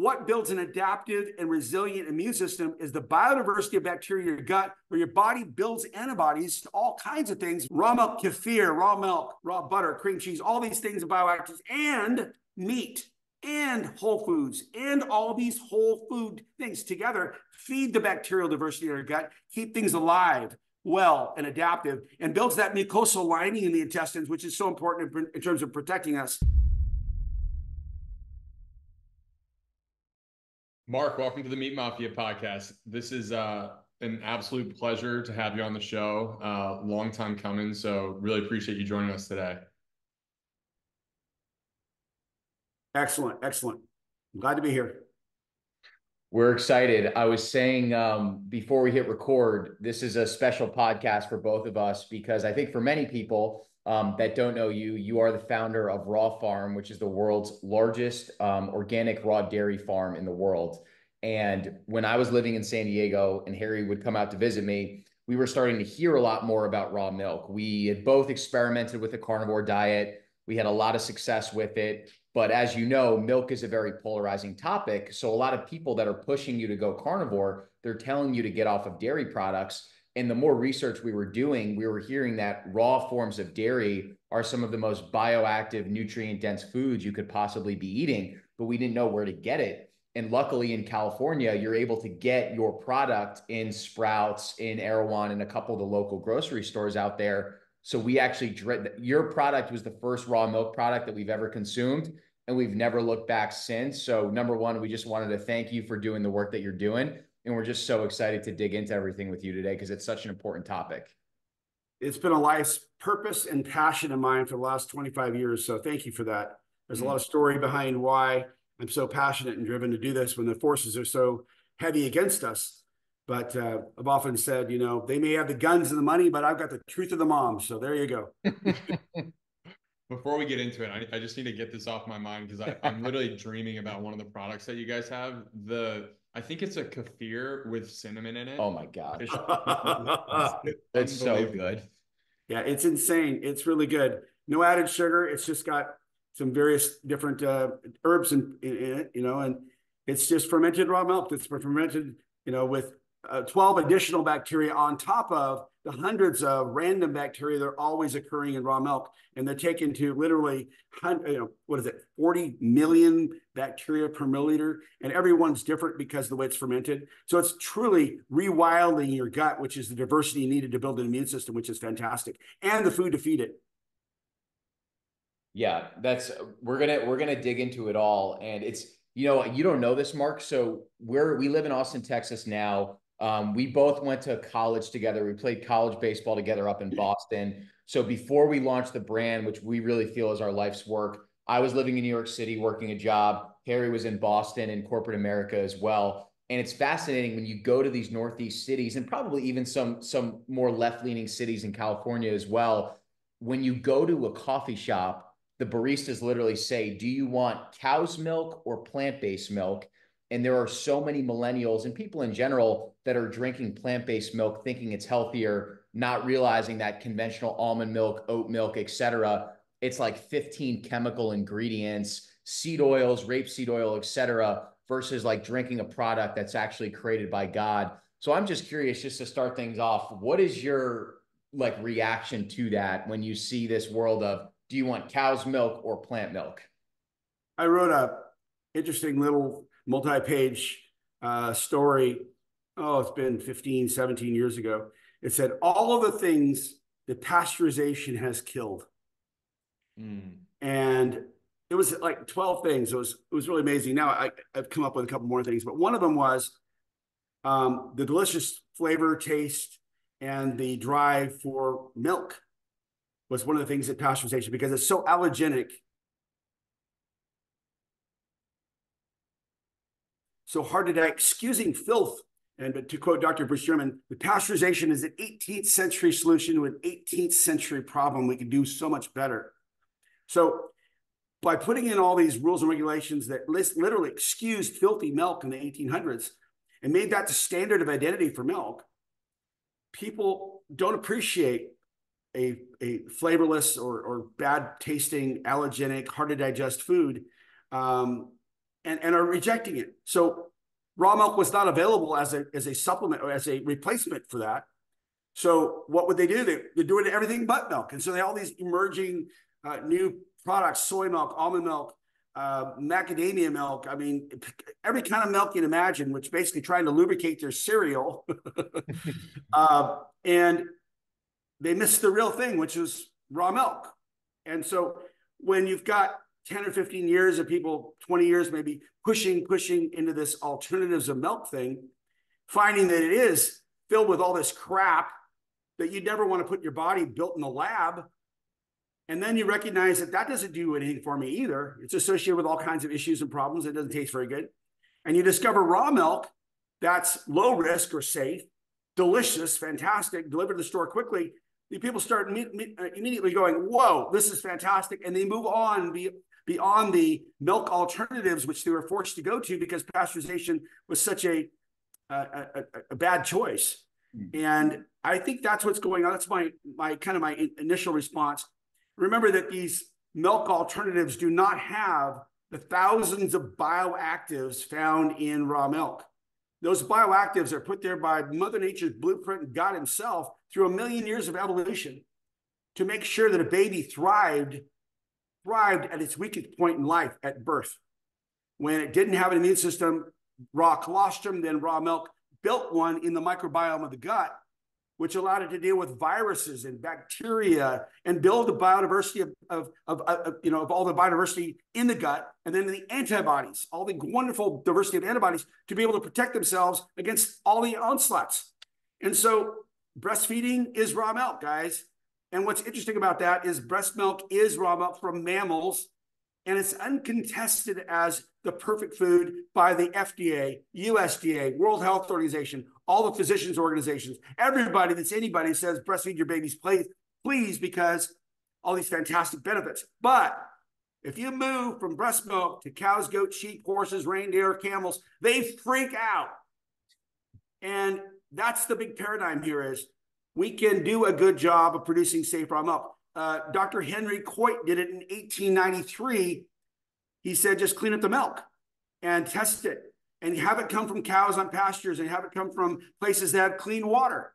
what builds an adaptive and resilient immune system is the biodiversity of bacteria in your gut, where your body builds antibodies to all kinds of things raw milk, kefir, raw milk, raw butter, cream cheese, all these things are bioactives, and meat and whole foods and all these whole food things together feed the bacterial diversity in your gut, keep things alive, well, and adaptive, and builds that mucosal lining in the intestines, which is so important in, in terms of protecting us. Mark, welcome to the Meat Mafia podcast. This is uh, an absolute pleasure to have you on the show. Uh, long time coming, so really appreciate you joining us today. Excellent, excellent. I'm glad to be here. We're excited. I was saying um, before we hit record, this is a special podcast for both of us because I think for many people um, that don't know you, you are the founder of Raw Farm, which is the world's largest um, organic raw dairy farm in the world. And when I was living in San Diego and Harry would come out to visit me, we were starting to hear a lot more about raw milk. We had both experimented with a carnivore diet. We had a lot of success with it. But as you know, milk is a very polarizing topic. So a lot of people that are pushing you to go carnivore, they're telling you to get off of dairy products. And the more research we were doing, we were hearing that raw forms of dairy are some of the most bioactive, nutrient dense foods you could possibly be eating, but we didn't know where to get it. And luckily in California, you're able to get your product in Sprouts, in Erewhon, and a couple of the local grocery stores out there so we actually your product was the first raw milk product that we've ever consumed, and we've never looked back since. So number one, we just wanted to thank you for doing the work that you're doing, and we're just so excited to dig into everything with you today because it's such an important topic. It's been a life's purpose and passion of mine for the last 25 years. So thank you for that. There's mm-hmm. a lot of story behind why I'm so passionate and driven to do this when the forces are so heavy against us. But uh, I've often said, you know, they may have the guns and the money, but I've got the truth of the mom. So there you go. Before we get into it, I, I, just need to get this off my mind because I'm literally dreaming about one of the products that you guys have. The I think it's a kefir with cinnamon in it. Oh my god, it's so good. Yeah, it's insane. It's really good. No added sugar. It's just got some various different uh, herbs in, in, in it, you know, and it's just fermented raw milk. It's fermented, you know, with uh, 12 additional bacteria on top of the hundreds of random bacteria that are always occurring in raw milk. And they're taken to literally, you know, what is it, 40 million bacteria per milliliter. And everyone's different because of the way it's fermented. So it's truly rewilding your gut, which is the diversity needed to build an immune system, which is fantastic, and the food to feed it. Yeah, that's we're gonna we're gonna dig into it all. And it's you know, you don't know this, Mark. So we're we live in Austin, Texas now. Um, we both went to college together. We played college baseball together up in Boston. So before we launched the brand, which we really feel is our life's work, I was living in New York City working a job. Harry was in Boston in corporate America as well. And it's fascinating when you go to these Northeast cities and probably even some some more left-leaning cities in California as well. When you go to a coffee shop, the baristas literally say, "Do you want cow's milk or plant-based milk?" And there are so many millennials and people in general that are drinking plant based milk, thinking it's healthier, not realizing that conventional almond milk, oat milk, etc. It's like 15 chemical ingredients, seed oils, rapeseed oil, etc. versus like drinking a product that's actually created by God. So I'm just curious, just to start things off, what is your like reaction to that when you see this world of do you want cow's milk or plant milk? I wrote a interesting little multi-page uh, story. Oh, it's been 15, 17 years ago. It said all of the things that pasteurization has killed. Mm. And it was like 12 things. It was it was really amazing. Now I, have come up with a couple more things, but one of them was um, the delicious flavor, taste, and the drive for milk was one of the things that pasteurization because it's so allergenic so hard to die, excusing filth. And to quote Dr. Bruce German, the pasteurization is an 18th century solution to an 18th century problem. We can do so much better. So by putting in all these rules and regulations that list, literally excused filthy milk in the 1800s and made that the standard of identity for milk, people don't appreciate a, a flavorless or, or bad tasting, allergenic, hard to digest food um, and, and are rejecting it. So raw milk was not available as a, as a supplement or as a replacement for that. So what would they do? They, they're doing everything but milk. And so they all these emerging uh, new products, soy milk, almond milk, uh, macadamia milk. I mean, every kind of milk you can imagine, which basically trying to lubricate their cereal. uh, and they missed the real thing, which is raw milk. And so when you've got 10 or 15 years of people, 20 years maybe pushing, pushing into this alternatives of milk thing, finding that it is filled with all this crap that you'd never want to put your body built in the lab. And then you recognize that that doesn't do anything for me either. It's associated with all kinds of issues and problems. It doesn't taste very good. And you discover raw milk that's low risk or safe, delicious, fantastic, delivered to the store quickly. The people start me- me- immediately going, Whoa, this is fantastic. And they move on be- beyond the milk alternatives, which they were forced to go to because pasteurization was such a, a, a, a bad choice. Mm. And I think that's what's going on. That's my my kind of my initial response. Remember that these milk alternatives do not have the thousands of bioactives found in raw milk. Those bioactives are put there by Mother Nature's blueprint and God Himself through a million years of evolution to make sure that a baby thrived, thrived at its weakest point in life at birth. When it didn't have an immune system, raw colostrum, then raw milk built one in the microbiome of the gut which allowed it to deal with viruses and bacteria and build the biodiversity of, of, of, of, you know, of all the biodiversity in the gut, and then the antibodies, all the wonderful diversity of antibodies to be able to protect themselves against all the onslaughts. And so breastfeeding is raw milk, guys. And what's interesting about that is breast milk is raw milk from mammals, and it's uncontested as the perfect food by the FDA, USDA, World Health Organization, all the physicians organizations, everybody that's anybody says breastfeed your babies, please, please, because all these fantastic benefits. But if you move from breast milk to cows, goats, sheep, horses, reindeer, camels, they freak out. And that's the big paradigm here is we can do a good job of producing safe raw milk. Uh, Dr. Henry Coit did it in 1893. He said, just clean up the milk and test it and have it come from cows on pastures and have it come from places that have clean water.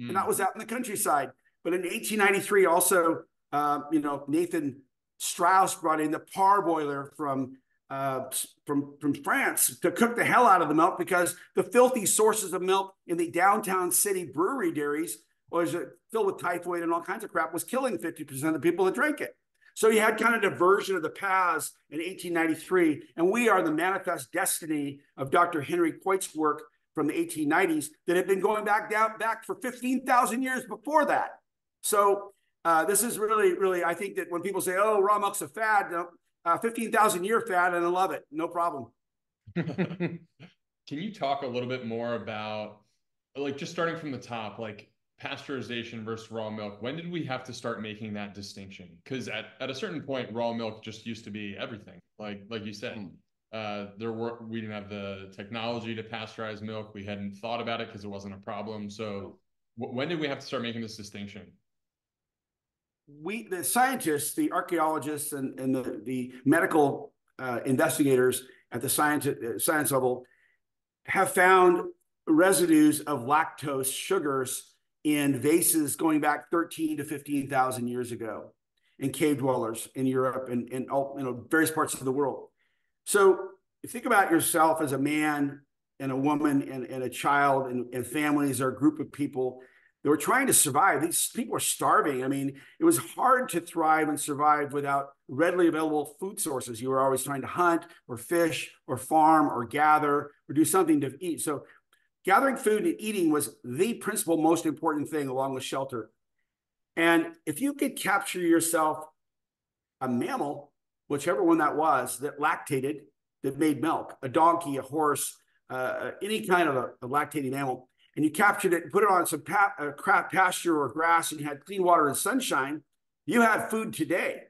Mm. And that hmm. was out in the countryside. But in 1893, also, uh, you know, Nathan Straus brought in the parboiler from uh, from from France to cook the hell out of the milk because the filthy sources of milk in the downtown city brewery dairies was filled with typhoid and all kinds of crap was killing 50% of the people that drank it. So you had kind of diversion of the paths in 1893, and we are the manifest destiny of Dr. Henry Coit's work from the 1890s that had been going back down back for 15,000 years before that. So uh, this is really, really, I think that when people say, "Oh, raw milk's a fad," no, uh, 15,000 year fad, and I love it, no problem. Can you talk a little bit more about, like, just starting from the top, like pasteurization versus raw milk? When did we have to start making that distinction? Because at, at a certain point raw milk just used to be everything. Like like you said mm. uh, there were we didn't have the technology to pasteurize milk. We hadn't thought about it because it wasn't a problem. So w- when did we have to start making this distinction we the scientists the archaeologists and, and the, the medical uh, investigators at the science uh, science level have found residues of lactose sugars in vases going back 13 to 15,000 years ago in cave dwellers in Europe and, in all, you know, various parts of the world. So you think about yourself as a man and a woman and, and a child and, and families or a group of people that were trying to survive. These people are starving. I mean, it was hard to thrive and survive without readily available food sources. You were always trying to hunt or fish or farm or gather or do something to eat. So gathering food and eating was the principal most important thing along with shelter. And if you could capture yourself a mammal, whichever one that was, that lactated, that made milk, a donkey, a horse, uh, any kind of a, a, lactating mammal, and you captured it and put it on some pa- uh, crap pasture or grass and you had clean water and sunshine, you had food today.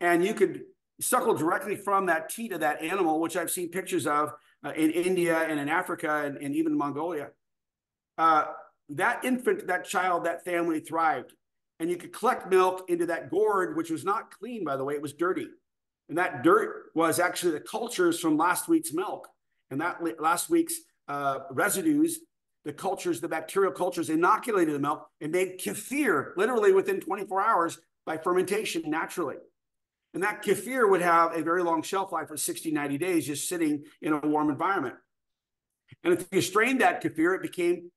And you could suckle directly from that teat of that animal, which I've seen pictures of uh, in India and in Africa and, and even Mongolia. Uh, that infant, that child, that family thrived. And you could collect milk into that gourd, which was not clean, by the way, it was dirty. And that dirt was actually the cultures from last week's milk. And that last week's uh, residues, the cultures, the bacterial cultures inoculated the milk and made kefir literally within 24 hours by fermentation naturally. And that kefir would have a very long shelf life of 60, 90 days just sitting in a warm environment. And if you strained that kefir, it became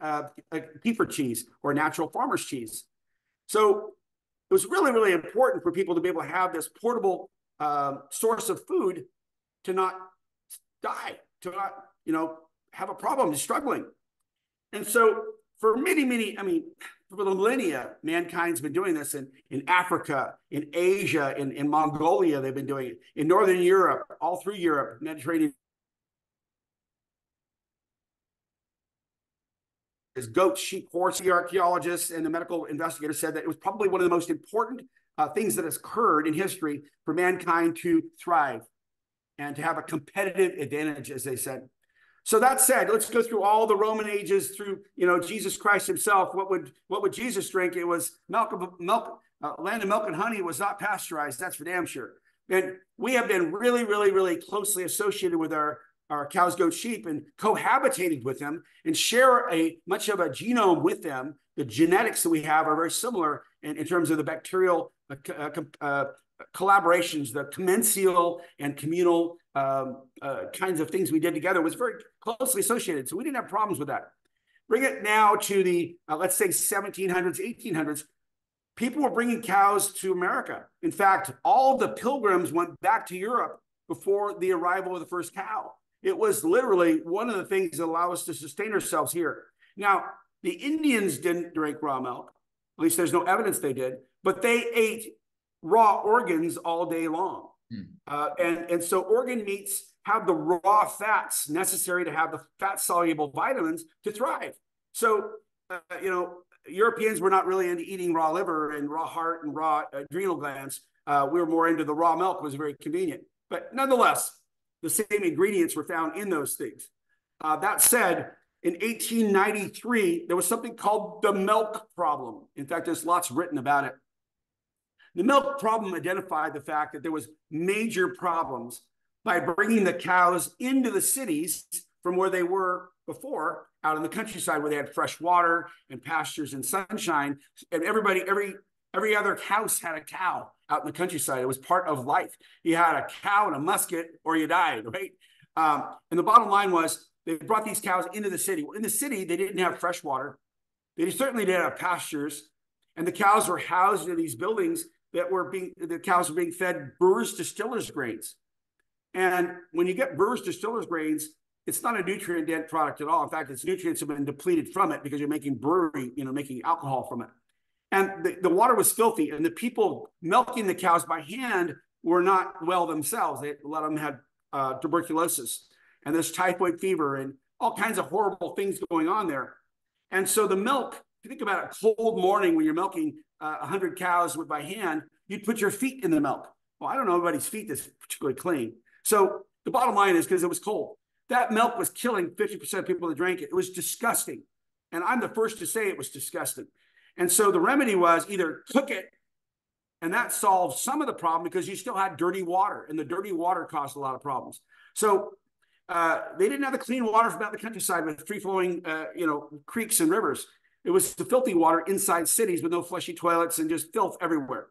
uh, a kefir cheese or natural farmer's cheese. So it was really, really important for people to be able to have this portable uh, source of food to not die, to not, you know, have a problem, struggling. And so for many, many, I mean, for millennia, mankind's been doing this in, in Africa, in Asia, in, in Mongolia, they've been doing it, in Northern Europe, all through Europe, Mediterranean. As goats, sheep, horse, the archaeologists and the medical investigators said that it was probably one of the most important uh, things that has occurred in history for mankind to thrive and to have a competitive advantage, as they said. So that said, let's go through all the Roman ages through, you know, Jesus Christ himself. What would what would Jesus drink? It was milk of milk, uh, land of milk and honey. Was not pasteurized. That's for damn sure. And we have been really, really, really closely associated with our our cows, goats, sheep, and cohabitated with them, and share a much of a genome with them. The genetics that we have are very similar in, in terms of the bacterial uh, uh, uh collaborations, the commensal and communal um, uh, kinds of things we did together was very closely associated. So we didn't have problems with that. Bring it now to the, uh, let's say 1700s, 1800s. People were bringing cows to America. In fact, all the pilgrims went back to Europe before the arrival of the first cow. It was literally one of the things that allow us to sustain ourselves here. Now, the Indians didn't drink raw milk. At least there's no evidence they did, but they ate raw organs all day long. Hmm. Uh, and, and so organ meats have the raw fats necessary to have the fat soluble vitamins to thrive. So, uh, you know, Europeans were not really into eating raw liver and raw heart and raw adrenal glands. Uh, we were more into the raw milk was very convenient. But nonetheless, the same ingredients were found in those things. Uh, that said, in 1893, there was something called the milk problem. In fact, there's lots written about it. The milk problem identified the fact that there was major problems by bringing the cows into the cities from where they were before out in the countryside where they had fresh water and pastures and sunshine. And everybody every every other house had a cow out in the countryside. It was part of life. You had a cow and a musket or you died right? Um, and the bottom line was they brought these cows into the city. In the city they didn't have fresh water. They certainly didn't have pastures. And the cows were housed in these buildings that were being the cows were being fed brewers distillers grains. And when you get brewers distillers grains, it's not a nutrient dense product at all. In fact, its nutrients have been depleted from it because you're making brewery, you know, making alcohol from it. And the, the water was filthy, and the people milking the cows by hand were not well themselves. They, a lot of them had uh, tuberculosis and this typhoid fever and all kinds of horrible things going on there. And so the milk, if you think about a cold morning when you're milking uh, 100 cows with by hand, you'd put your feet in the milk. Well, I don't know anybody's feet that's particularly clean. So the bottom line is because it was cold. That milk was killing 50% of people that drank it. It was disgusting. And I'm the first to say it was disgusting. And so the remedy was either cook it, and that solved some of the problem because you still had dirty water, and the dirty water caused a lot of problems. So uh, they didn't have the clean water from out the countryside with free flowing, uh, you know, creeks and rivers. It was the filthy water inside cities with no flushy toilets and just filth everywhere.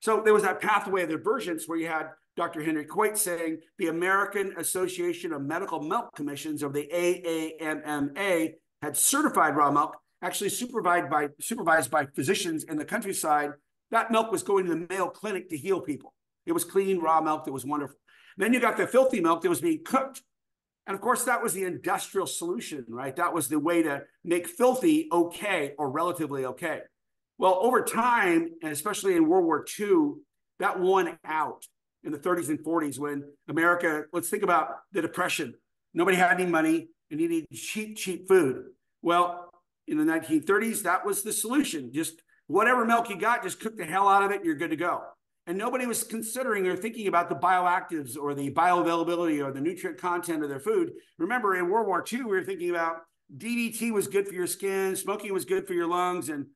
So there was that pathway of divergence where you had Dr. Henry Coit saying the American Association of Medical Milk Commissions, or the AAMMA, had certified raw milk, actually supervised by supervised by physicians in the countryside. That milk was going to the Mayo Clinic to heal people. It was clean raw milk that was wonderful. Then you got the filthy milk that was being cooked and of course, that was the industrial solution, right? That was the way to make filthy okay or relatively okay. Well, over time, and especially in World War II, that won out in the 30s and 40s when America, let's think about the Depression. Nobody had any money and you needed cheap, cheap food. Well, in the 1930s, that was the solution. Just whatever milk you got, just cook the hell out of it and you're good to go and nobody was considering or thinking about the bioactives or the bioavailability or the nutrient content of their food. Remember, in World War II, we were thinking about DDT was good for your skin, smoking was good for your lungs, and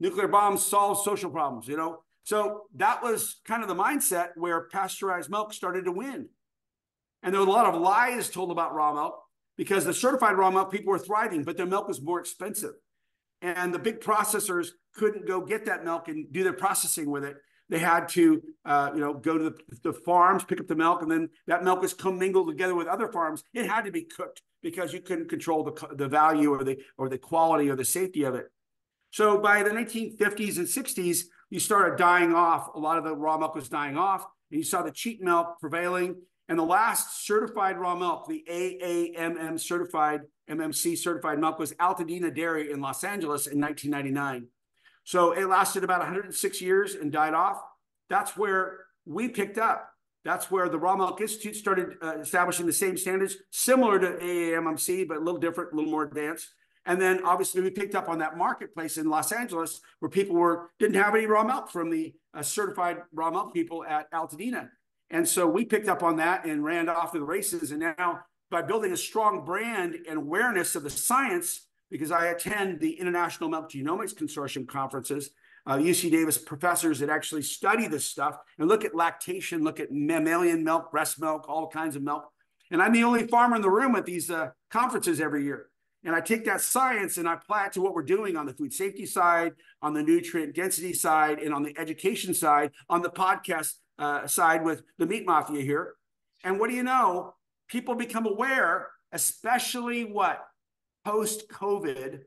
nuclear bombs solve social problems. You know, So that was kind of the mindset where pasteurized milk started to win. And there were a lot of lies told about raw milk because the certified raw milk people were thriving, but their milk was more expensive. And the big processors couldn't go get that milk and do their processing with it. They had to, uh, you know, go to the, the, farms, pick up the milk, and then that milk was commingled together with other farms. It had to be cooked because you couldn't control the, the value or the or the quality or the safety of it. So by the 1950s and 60s, you started dying off. A lot of the raw milk was dying off, and you saw the cheap milk prevailing. And the last certified raw milk, the AAMM certified, MMC certified milk, was Altadena Dairy in Los Angeles in 1999. So it lasted about 106 years and died off. That's where we picked up. That's where the Raw Milk Institute started uh, establishing the same standards, similar to AAMMC, but a little different, a little more advanced. And then obviously we picked up on that marketplace in Los Angeles where people were didn't have any raw milk from the uh, certified raw milk people at Altadena. And so we picked up on that and ran off to the races. And now, by building a strong brand and awareness of the science, because I attend the International Milk Genomics Consortium conferences, uh, UC Davis professors that actually study this stuff and look at lactation, look at mammalian milk, breast milk, all kinds of milk. And I'm the only farmer in the room at these uh, conferences every year. And I take that science and I apply it to what we're doing on the food safety side, on the nutrient density side, and on the education side, on the podcast uh, side with the meat mafia here. And what do you know? People become aware, especially what post COVID,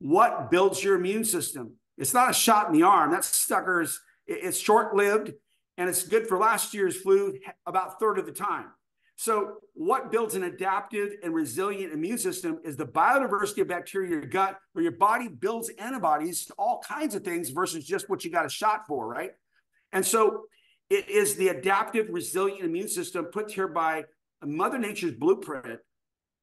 what builds your immune system. It's not a shot in the arm. That sucker's it's short lived and it's good for last year's flu about third of the time. So, what builds an adaptive and resilient immune system is the biodiversity of bacteria in your gut, where your body builds antibodies to all kinds of things versus just what you got a shot for, right? And so it is the adaptive, resilient immune system put here by Mother Nature's blueprint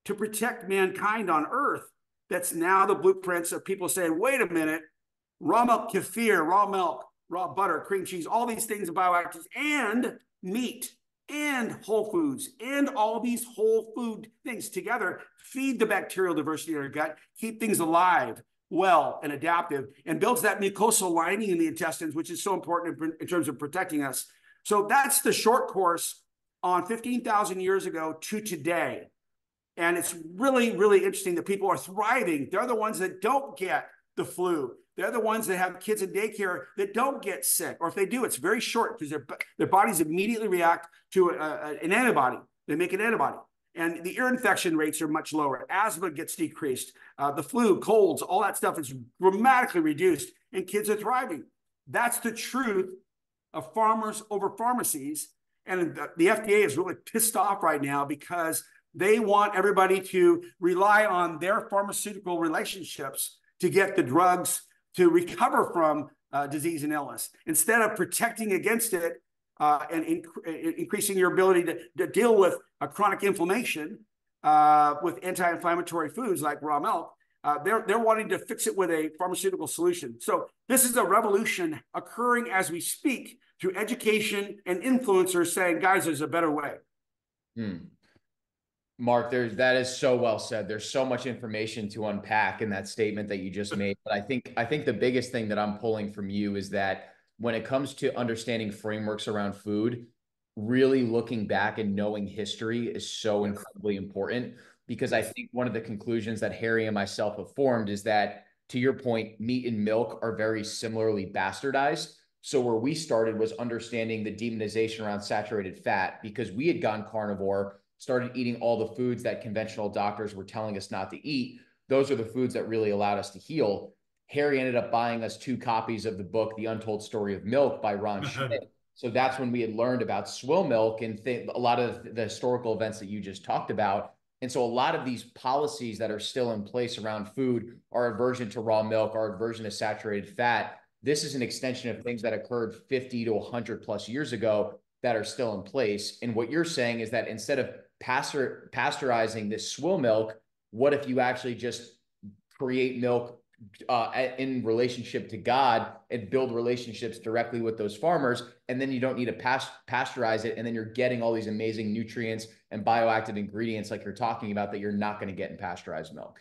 to protect mankind on Earth. That's now the blueprints of people saying, wait a minute, raw milk kefir, raw milk, raw butter, cream cheese, all these things of bioactives, and meat and whole foods and all these whole food things together feed the bacterial diversity in our gut, keep things alive well and adaptive and builds that mucosal lining in the intestines, which is so important in, in terms of protecting us. So that's the short course on 15,000 years ago to today. And it's really, really interesting that people are thriving. They're the ones that don't get the flu. They're the ones that have kids in daycare that don't get sick. Or if they do, it's very short because their, their bodies immediately react to a, a, an antibody. They make an antibody and the ear infection rates are much lower. Asthma gets decreased. Uh, the flu, colds, all that stuff is dramatically reduced, and kids are thriving. That's the truth of farmers over pharmacies. And the, the FDA is really pissed off right now because they want everybody to rely on their pharmaceutical relationships to get the drugs to recover from uh, disease and illness instead of protecting against it uh, and inc- increasing your ability to, to deal with a chronic inflammation uh, with anti-inflammatory foods like raw milk. Uh, they're they're wanting to fix it with a pharmaceutical solution. So this is a revolution occurring as we speak through education and influencers saying, "Guys, there's a better way." Hmm. Mark, there's that is so well said. There's so much information to unpack in that statement that you just made. But I think I think the biggest thing that I'm pulling from you is that when it comes to understanding frameworks around food, really looking back and knowing history is so incredibly important because I think one of the conclusions that Harry and myself have formed is that, to your point, meat and milk are very similarly bastardized. So, where we started was understanding the demonization around saturated fat because we had gone carnivore, started eating all the foods that conventional doctors were telling us not to eat. Those are the foods that really allowed us to heal. Harry ended up buying us two copies of the book, The Untold Story of Milk by Ron uh-huh. Schmidt. So that's when we had learned about swill milk and th- a lot of the historical events that you just talked about. And so a lot of these policies that are still in place around food, our aversion to raw milk, our aversion to saturated fat, this is an extension of things that occurred 50 to 100 plus years ago that are still in place. And what you're saying is that instead of pasteur- pasteurizing this swill milk, what if you actually just create milk uh, in relationship to God and build relationships directly with those farmers. And then you don't need to past- pasteurize it. And then you're getting all these amazing nutrients and bioactive ingredients like you're talking about that you're not going to get in pasteurized milk.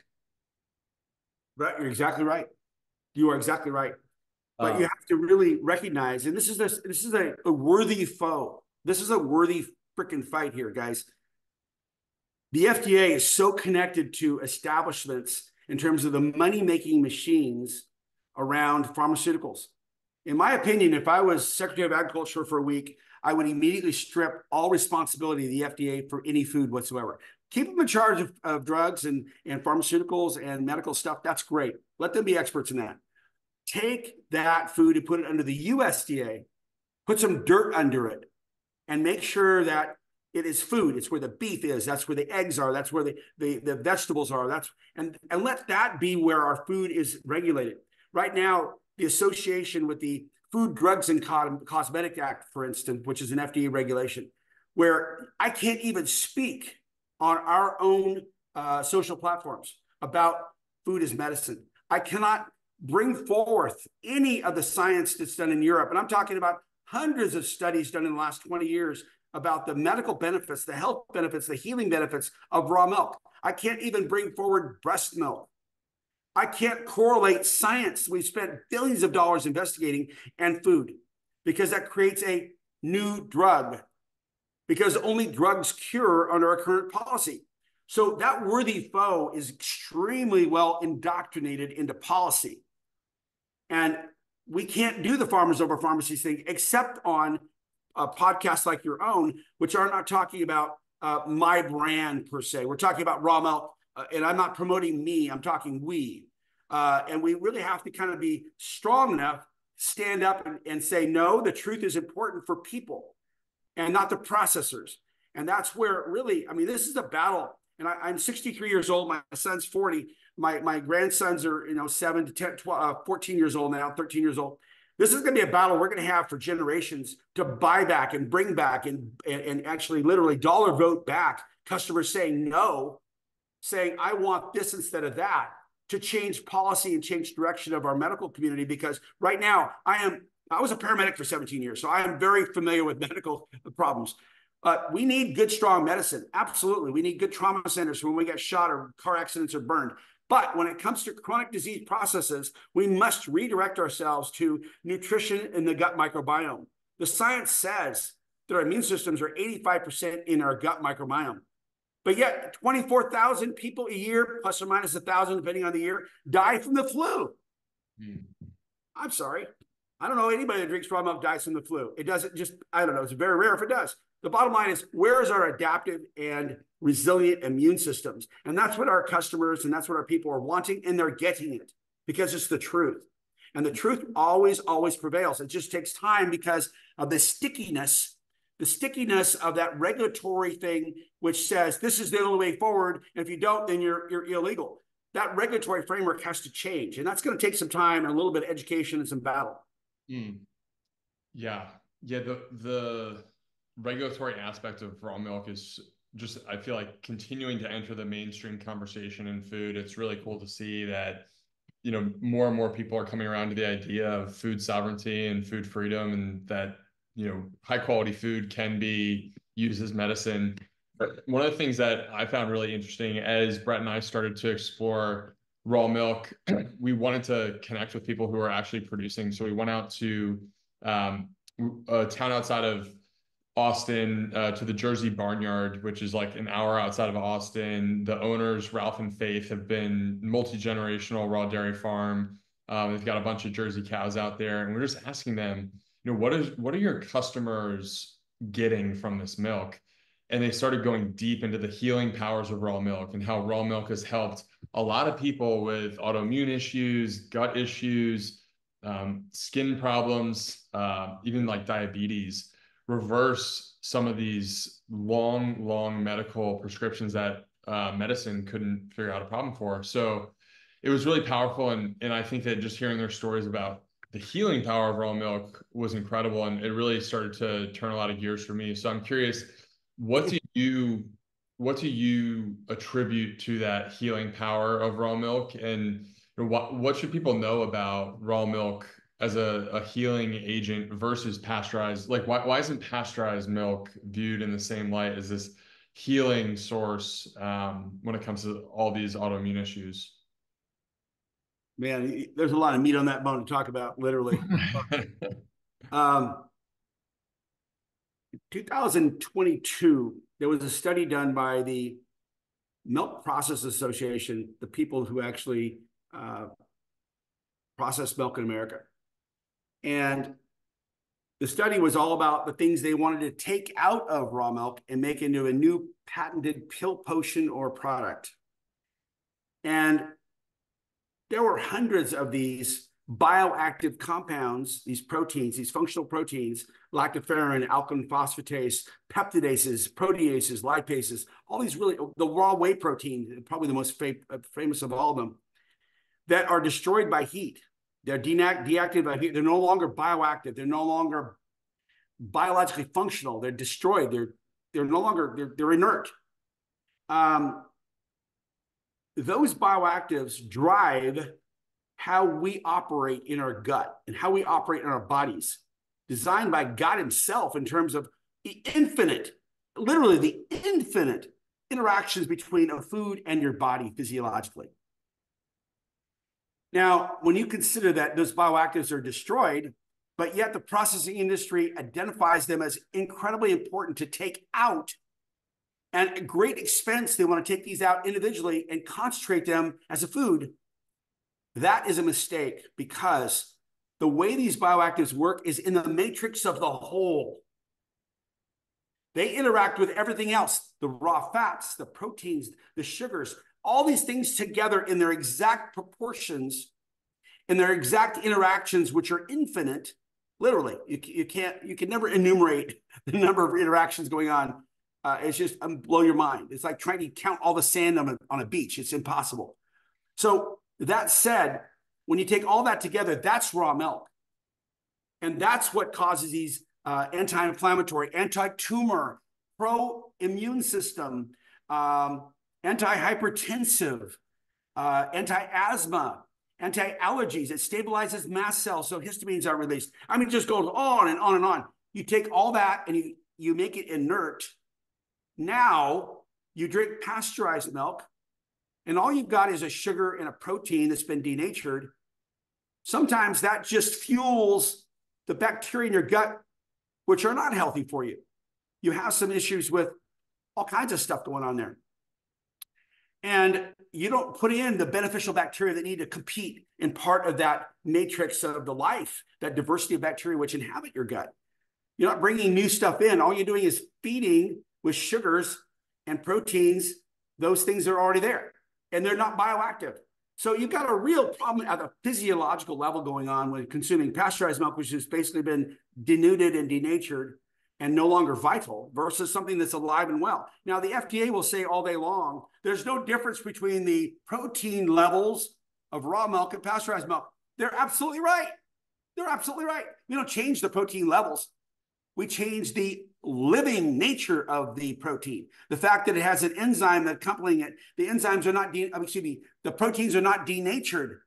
Right. You're exactly right. You are exactly right. but Uh, you have to really recognize, and this is this this is a, a worthy foe. This is a worthy freaking fight here, guys. The FDA is so connected to establishments in terms of the money making machines around pharmaceuticals. In my opinion, if I was Secretary of Agriculture for a week, I would immediately strip all responsibility of the FDA for any food whatsoever. Keep them in charge of, of drugs and, and pharmaceuticals and medical stuff. That's great. Let them be experts in that. Take that food and put it under the USDA, put some dirt under it, and make sure that it is food. It's where the beef is. That's where the eggs are. That's where the, the, the vegetables are. That's and and let that be where our food is regulated. Right now, the association with the Food, Drugs, and Cosmetic Act, for instance, which is an FDA regulation, where I can't even speak on our own uh, social platforms about food as medicine. I cannot bring forth any of the science that's done in Europe. And I'm talking about hundreds of studies done in the last 20 years about the medical benefits, the health benefits, the healing benefits of raw milk. I can't even bring forward breast milk. I can't correlate science we've spent billions of dollars investigating and food because that creates a new drug because only drugs cure under our current policy. So that worthy foe is extremely well indoctrinated into policy. And we can't do the farmers over pharmacies thing except on a podcast like your own, which are not talking about uh, my brand per se. We're talking about raw milk, uh, and I'm not promoting me. I'm talking we. Uh, and we really have to kind of be strong enough, stand up and, and say, no, the truth is important for people and not the processors. And that's where really, I mean, this is a battle. And I, am 63 years old. My son's 40. My my grandsons are, you know, seven to 10, 12, uh, 14 years old now, 13 years old. This is going to be a battle we're going to have for generations to buy back and bring back and, and, and actually literally dollar vote back customers saying no, saying, I want this instead of that to change policy and change direction of our medical community. Because right now, I am I was a paramedic for 17 years, so I am very familiar with medical problems. Uh, we need good, strong medicine. Absolutely. We need good trauma centers when we get shot or car accidents or burned. But when it comes to chronic disease processes, we must redirect ourselves to nutrition in the gut microbiome. The science says that our immune systems are 85% in our gut microbiome. But yet, 24,000 people a year, plus or minus a thousand, depending on the year, die from the flu. Mm. I'm sorry. I don't know anybody that drinks raw milk dies from the flu. It doesn't just, I don't know, it's very rare if it does. The bottom line is where is our adaptive and resilient immune systems? And that's what our customers and that's what our people are wanting, and they're getting it because it's the truth. And the truth always, always prevails. It just takes time because of the stickiness, the stickiness of that regulatory thing, which says this is the only way forward. And if you don't, then you're you're illegal. That regulatory framework has to change. And that's going to take some time and a little bit of education and some battle. Mm. Yeah. Yeah. The the regulatory aspect of raw milk is just I feel like continuing to enter the mainstream conversation in food. It's really cool to see that you know more and more people are coming around to the idea of food sovereignty and food freedom and that you know high quality food can be used as medicine but one of the things that i found really interesting as brett and i started to explore raw milk. we wanted to connect with people who are actually producing. So we went out to um, a town outside of Austin uh, to the Jersey Barnyard, which is like an hour outside of Austin. The owners, Ralph and Faith, have been multi generational raw dairy farm. Um, they've got a bunch of Jersey cows out there, and we're just asking them, you know, what is what are your customers getting from this milk? and they started going deep into the healing powers of raw milk and how raw milk has helped a lot of people with autoimmune issues, gut issues, um, skin problems, uh, even like diabetes, reverse some of these long, long medical prescriptions that uh, medicine couldn't figure out a problem for. So it was really powerful. And, and I think that just hearing their stories about the healing power of raw milk was incredible. And it really started to turn a lot of gears for me. So I'm curious what do you what do you attribute to that healing power of raw milk and what what should people know about raw milk as a, a healing agent versus pasteurized like why, why isn't pasteurized milk viewed in the same light as this healing source um, when it comes to all these autoimmune issues man, there's a lot of meat on that bone to talk about, literally. um, 2022, there was a study done by the Milk Process Association, the people who actually uh, process milk in America. And the study was all about the things they wanted to take out of raw milk and make into a new patented pill potion or product. And there were hundreds of these bioactive compounds, these proteins, these functional proteins, lactoferrin, alkaline phosphatase, peptidases, proteases, lipases, all these really, the raw whey protein, probably the most famous of all of them, that are destroyed by heat. They're deactivated. They're no longer bioactive. They're no longer biologically functional. They're destroyed. They're they're no longer they're, they're inert. Um, those bioactives drive how we operate in our gut and how we operate in our bodies, designed by God Himself in terms of the infinite, literally the infinite interactions between a food and your body physiologically. Now, when you consider that those bioactives are destroyed, but yet the processing industry identifies them as incredibly important to take out and at great expense, they want to take these out individually and concentrate them as a food. That is a mistake because the way these bioactives work is in the matrix of the whole. They interact with everything else the raw fats, the proteins, the sugars, all these things together in their exact proportions, in their exact interactions, which are infinite. Literally, you, you can't, you can never enumerate the number of interactions going on uh, it's just um, blow your mind. It's like trying to count all the sand on a, on a beach. It's impossible. So that said, when you take all that together, that's raw milk. And that's what causes these uh, anti-inflammatory, anti-tumor, pro-immune system, um, anti-hypertensive, uh, anti-asthma, anti-allergies. It stabilizes mast cells so histamines are released. I mean, it just goes on and on and on. You take all that and you you make it inert now you drink pasteurized milk, and all you've got is a sugar and a protein that's been denatured. Sometimes that just fuels the bacteria in your gut, which are not healthy for you. You have some issues with all kinds of stuff going on there. And you don't put in the beneficial bacteria that need to compete in part of that matrix of the life, that diversity of bacteria which inhabit your gut. You're not bringing new stuff in. All you're doing is feeding with sugars and proteins, those things are already there and they're not bioactive. So you've got a real problem at a physiological level going on when consuming pasteurized milk, which has basically been denuded and denatured and no longer vital versus something that's alive and well. Now, the FDA will say all day long, there's no difference between the protein levels of raw milk and pasteurized milk. They're absolutely right. They're absolutely right. We don't change the protein levels. We change the living nature of the protein. The fact that it has an enzyme accompanying it, the enzymes are not, de- excuse me, the proteins are not denatured.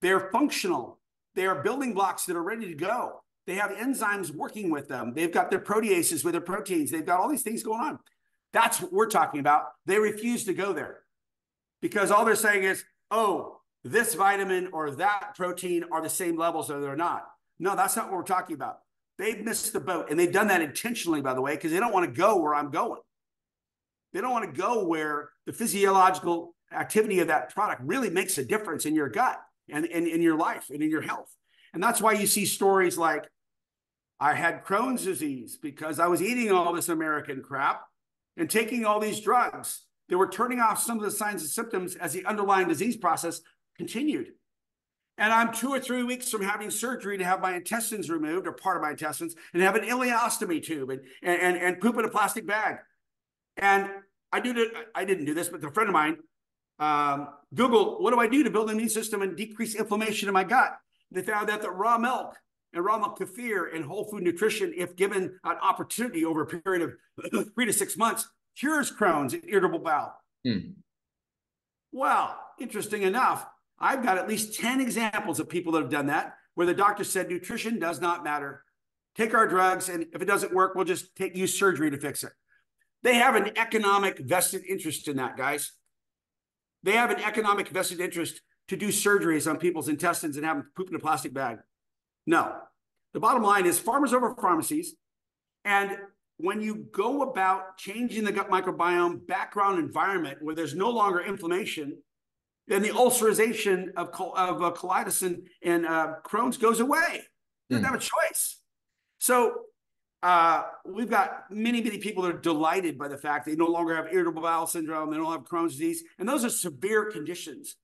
They're functional. They are building blocks that are ready to go. They have enzymes working with them. They've got their proteases with their proteins. They've got all these things going on. That's what we're talking about. They refuse to go there because all they're saying is, oh, this vitamin or that protein are the same levels or they're not. No, that's not what we're talking about. They've missed the boat. And they've done that intentionally, by the way, because they don't want to go where I'm going. They don't want to go where the physiological activity of that product really makes a difference in your gut and, in your life and in your health. And that's why you see stories like, I had Crohn's disease because I was eating all this American crap and taking all these drugs. They were turning off some of the signs and symptoms as the underlying disease process continued. And I'm two or three weeks from having surgery to have my intestines removed or part of my intestines and have an ileostomy tube and, and, and poop in a plastic bag. And I do I didn't do this, but a friend of mine, um, Google, what do I do to build an immune system and decrease inflammation in my gut? They found that the raw milk and raw milk kefir and whole food nutrition, if given an opportunity over a period of three to six months, cures Crohn's and irritable bowel. Hmm. Well, interesting enough, I've got at least 10 examples of people that have done that where the doctor said nutrition does not matter. Take our drugs, and if it doesn't work, we'll just take use surgery to fix it. They have an economic vested interest in that, guys. They have an economic vested interest to do surgeries on people's intestines and have them poop in a plastic bag. No. The bottom line is farmers over pharmacies. And when you go about changing the gut microbiome background environment where there's no longer inflammation, then the ulcerization of, of uh, colitis and, and uh, Crohn's goes away. You don't mm. have a choice. So uh, we've got many, many people that are delighted by the fact they no longer have irritable bowel syndrome, they don't have Crohn's disease, and those are severe conditions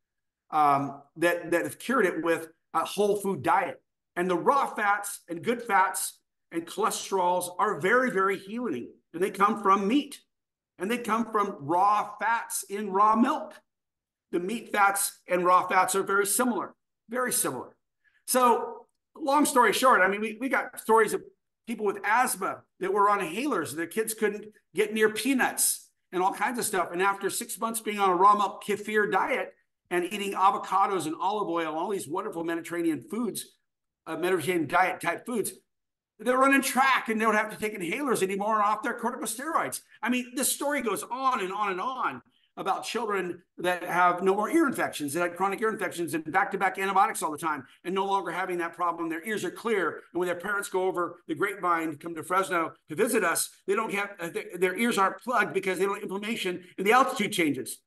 um, that that have cured it with a whole food diet. And the raw fats and good fats and cholesterols are very, very healing, and they come from meat, and they come from raw fats in raw milk. The meat fats and raw fats are very similar, very similar. So, long story short, I mean, we, we got stories of people with asthma that were on inhalers, their kids couldn't get near peanuts and all kinds of stuff. And after six months being on a raw milk kefir diet and eating avocados and olive oil, all these wonderful Mediterranean foods, uh, Mediterranean diet type foods, they're running track and they don't have to take inhalers anymore and off their corticosteroids. I mean, this story goes on and on and on about children that have no more ear infections, that had chronic ear infections and back-to-back antibiotics all the time, and no longer having that problem. Their ears are clear, and when their parents go over the grapevine come to Fresno to visit us, they don't have uh, their ears aren't plugged because they don't have inflammation and the altitude changes.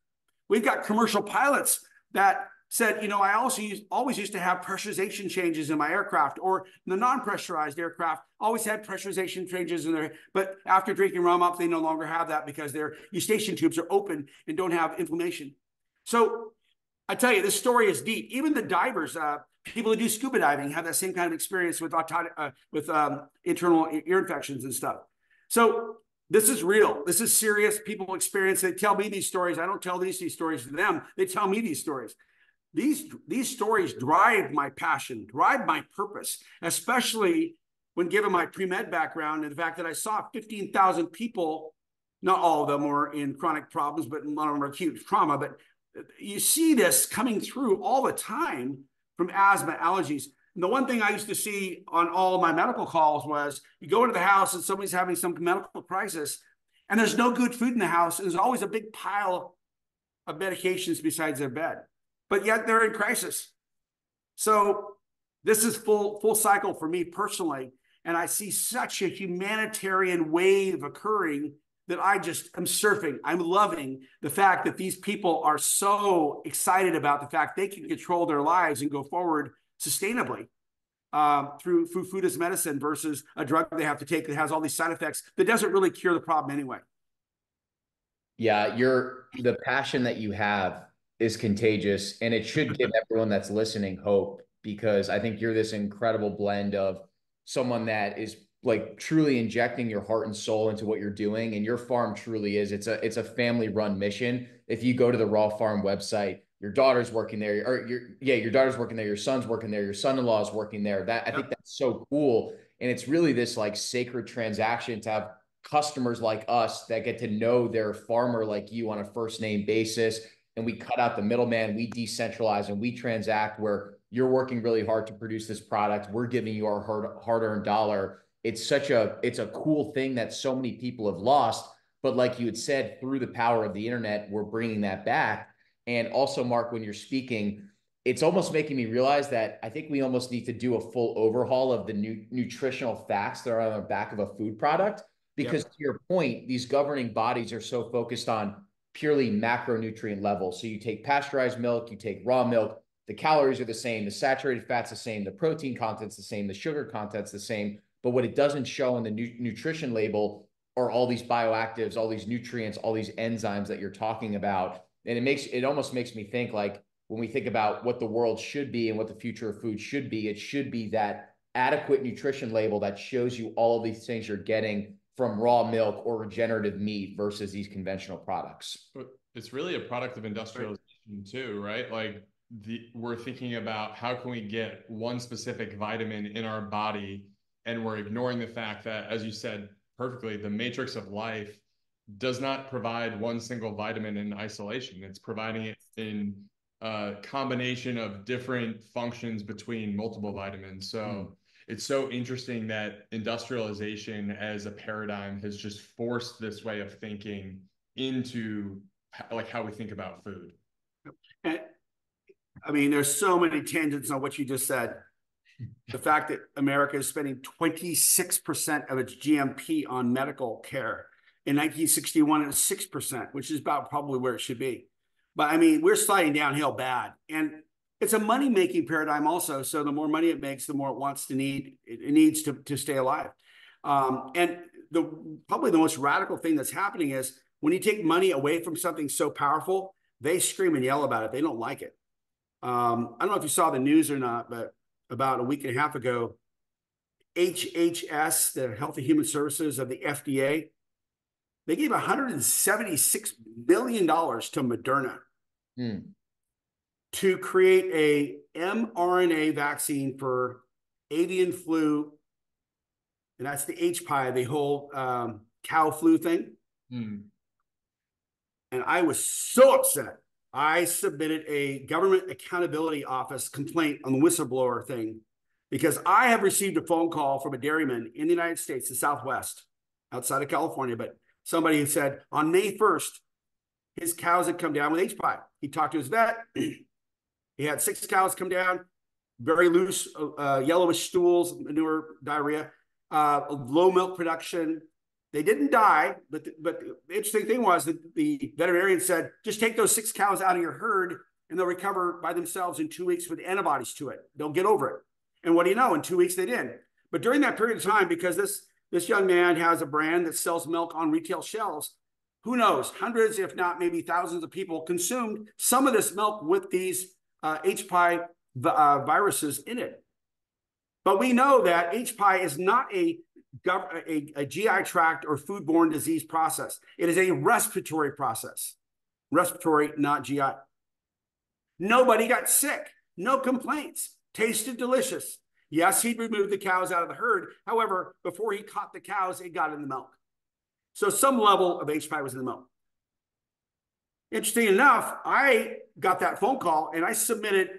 We've got commercial pilots that said, you know, I also used, always used to have pressurization changes in my aircraft, or the non-pressurized aircraft always had pressurization changes in there. But after drinking rum up, they no longer have that because their eustachian tubes are open and don't have inflammation. So I tell you, this story is deep. Even the divers, uh, people who do scuba diving, have that same kind of experience with uh, with um, internal ear infections and stuff. So this is real. This is serious. People experience. They tell me these stories. I don't tell these, these stories to them. They tell me these stories. These, these stories drive my passion, drive my purpose, especially when given my pre-med background and the fact that I saw 15,000 people, not all of them were in chronic problems, but lot of them are acute trauma, but you see this coming through all the time from asthma, allergies. And the one thing I used to see on all my medical calls was you go into the house and somebody's having some medical crisis and there's no good food in the house. And there's always a big pile of medications besides their bed but yet they're in crisis. So this is full full cycle for me personally, and I see such a humanitarian wave occurring that I just am surfing. I'm loving the fact that these people are so excited about the fact they can control their lives and go forward sustainably um, through, through food as medicine versus a drug they have to take that has all these side effects that doesn't really cure the problem anyway. Yeah, you're the passion that you have is contagious and it should give everyone that's listening hope because I think you're this incredible blend of someone that is like truly injecting your heart and soul into what you're doing and your farm truly is. It's a it's a family run mission. If you go to the raw farm website your daughter's working there or your yeah your daughter's working there your son's working there your son-in-law is working there. That i think that's so cool and it's really this like sacred transaction to have customers like us that get to know their farmer like you on a first name basis and we cut out the middleman, we decentralize and we transact where you're working really hard to produce this product. We're giving you our hard, hard-earned dollar. It's such a it's a cool thing that so many people have lost. But like you had said, through the power of the internet, we're bringing that back. And also, Mark, when you're speaking, it's almost making me realize that I think we almost need to do a full overhaul of the new nutritional facts that are on the back of a food product. Because yep. to your point, these governing bodies are so focused on purely macronutrient level. So you take pasteurized milk, you take raw milk, the calories are the same, the saturated fat's the same, the protein content's the same, the sugar content's the same. But what it doesn't show on the nu- nutrition label are all these bioactives, all these nutrients, all these enzymes that you're talking about. And it makes it almost makes me think like when we think about what the world should be and what the future of food should be, it should be that adequate nutrition label that shows you all of these things you're getting from raw milk or regenerative meat versus these conventional products. But it's really a product of industrialization too, right? Like the, we're thinking about how can we get one specific vitamin in our body and we're ignoring the fact that as you said perfectly the matrix of life does not provide one single vitamin in isolation it's providing it in a combination of different functions between multiple vitamins so mm it's so interesting that industrialization as a paradigm has just forced this way of thinking into like how we think about food. And I mean, there's so many tangents on what you just said. The fact that America is spending 26% of its GMP on medical care. In 1961, it was 6%, which is about probably where it should be. But I mean, we're sliding downhill bad. And it's a money making paradigm also. So the more money it makes, the more it wants to need, it needs to, to stay alive. Um, and the probably the most radical thing that's happening is when you take money away from something so powerful, they scream and yell about it. They don't like it. Um, I don't know if you saw the news or not, but about a week and a half ago, HHS, the Health and Human Services of the FDA, they gave 176 billion dollars to Moderna mm. To create a mRNA vaccine for avian flu, and that's the HPAI, the whole um, cow flu thing. Mm. And I was so upset I submitted a government accountability office complaint on the whistleblower thing because I have received a phone call from a dairyman in the United States, the Southwest, outside of California, but somebody who said on May 1st, his cows had come down with HPAI. He talked to his vet. he had six cows come down, very loose, uh, yellowish stools, manure, diarrhea, uh, low milk production, they didn't die, but the, but the interesting thing was that the veterinarian said, just take those six cows out of your herd and they'll recover by themselves in two weeks with antibodies to it. They'll get over it. And what do you know? In two weeks they did. But during that period of time, because this this young man has a brand that sells milk on retail shelves, who knows? Hundreds, if not maybe thousands of people consumed some of this milk with these uh, uh, viruses in it. But we know that HPAI is not a a, a GI tract or foodborne disease process. It is a respiratory process. Respiratory, not GI. Nobody got sick. No complaints. Tasted delicious. Yes, he'd removed the cows out of the herd. However, before he caught the cows, it got in the milk. So some level of HPAI was in the milk. Interesting enough, I got that phone call and I submitted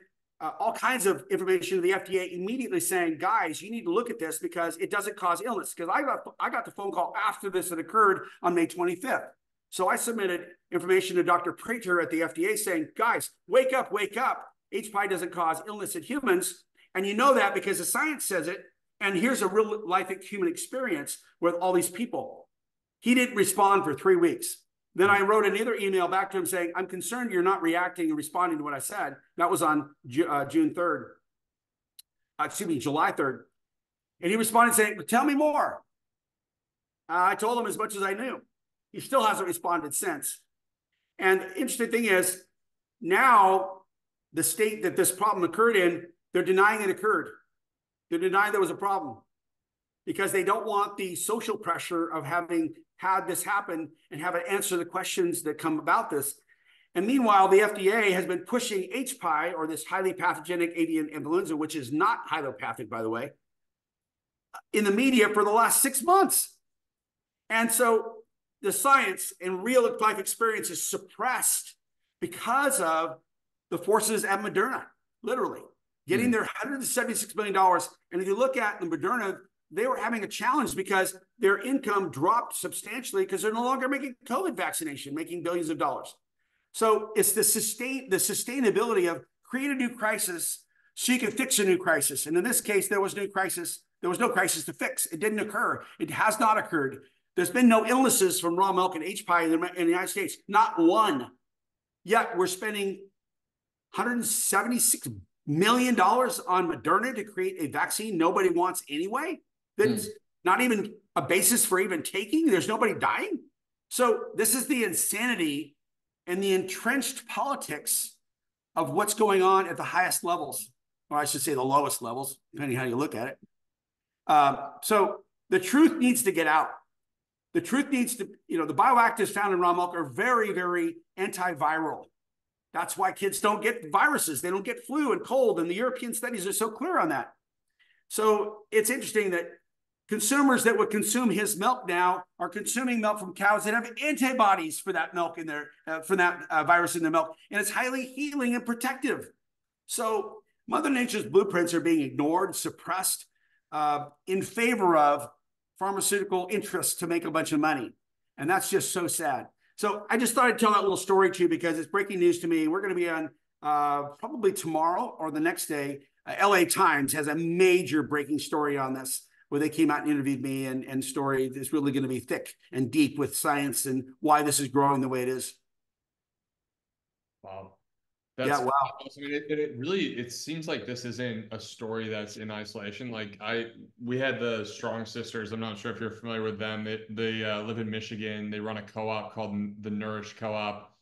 uh, all kinds of information to the FDA immediately saying, guys, you need to look at this because it doesn't cause illness. Because I got I got the phone call after this had occurred on May 25th. So I submitted information to Dr. Prater at the FDA saying, guys, wake up, wake up. H. doesn't cause illness in humans. And you know that because the science says it. And here's a real life human experience with all these people. He didn't respond for three weeks. Then I wrote another email back to him saying, I'm concerned you're not reacting and responding to what I said. That was on uh, June 3rd. Uh, excuse me, July 3rd. And he responded saying, Tell me more. Uh, I told him as much as I knew. He still hasn't responded since. And the interesting thing is, now the state that this problem occurred in, they're denying it occurred. They're denying there was a problem because they don't want the social pressure of having had this happen and have it answer the questions that come about this. And meanwhile, the FDA has been pushing HPAI, or this highly pathogenic avian influenza, which is not hylopathic, by the way, in the media for the last six months. And so the science and real life experience is suppressed because of the forces at Moderna, literally getting mm. their $176 million. And if you look at the Moderna they were having a challenge because their income dropped substantially because they're no longer making COVID vaccination, making billions of dollars. So it's the sustain the sustainability of create a new crisis so you can fix a new crisis. And in this case, there was no crisis. There was no crisis to fix. It didn't occur. It has not occurred. There's been no illnesses from raw milk and HPAI in the, in the United States, not one. Yet we're spending 176 million dollars on Moderna to create a vaccine nobody wants anyway that's mm. not even a basis for even taking. There's nobody dying. So this is the insanity and the entrenched politics of what's going on at the highest levels, or I should say the lowest levels, depending how you look at it. Uh, so the truth needs to get out. The truth needs to, you know, the bioactives found in raw milk are very, very antiviral. That's why kids don't get viruses. They don't get flu and cold. And the European studies are so clear on that. So it's interesting that consumers that would consume his milk now are consuming milk from cows that have antibodies for that milk in their uh, for that uh, virus in their milk and it's highly healing and protective. So mother nature's blueprints are being ignored suppressed uh, in favor of pharmaceutical interests to make a bunch of money and that's just so sad. So i just thought i'd tell that little story to you because it's breaking news to me. We're going to be on uh, probably tomorrow or the next day, uh, LA Times has a major breaking story on this where they came out and interviewed me and, and story is really going to be thick and deep with science and why this is growing the way it is. Wow. That's yeah, wow. I mean, it, it really it seems like this isn't a story that's in isolation. Like I, we had the Strong Sisters. I'm not sure if you're familiar with them. They they uh, live in Michigan. They run a co-op called the Nourish Co-op,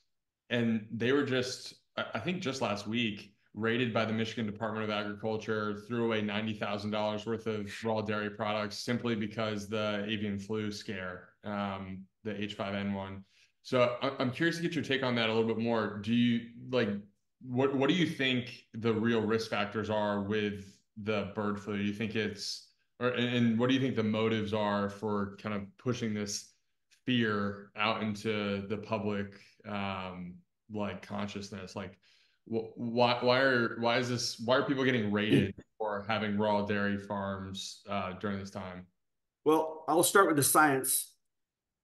and they were just I think just last week rated by the Michigan Department of Agriculture threw away ninety thousand dollars worth of raw dairy products simply because the avian flu scare, um, the H5N1. So I'm curious to get your take on that a little bit more. Do you like what what do you think the real risk factors are with the bird flu? Do you think it's or and what do you think the motives are for kind of pushing this fear out into the public um like consciousness like why why are why is this why are people getting rated for having raw dairy farms uh, during this time well i'll start with the science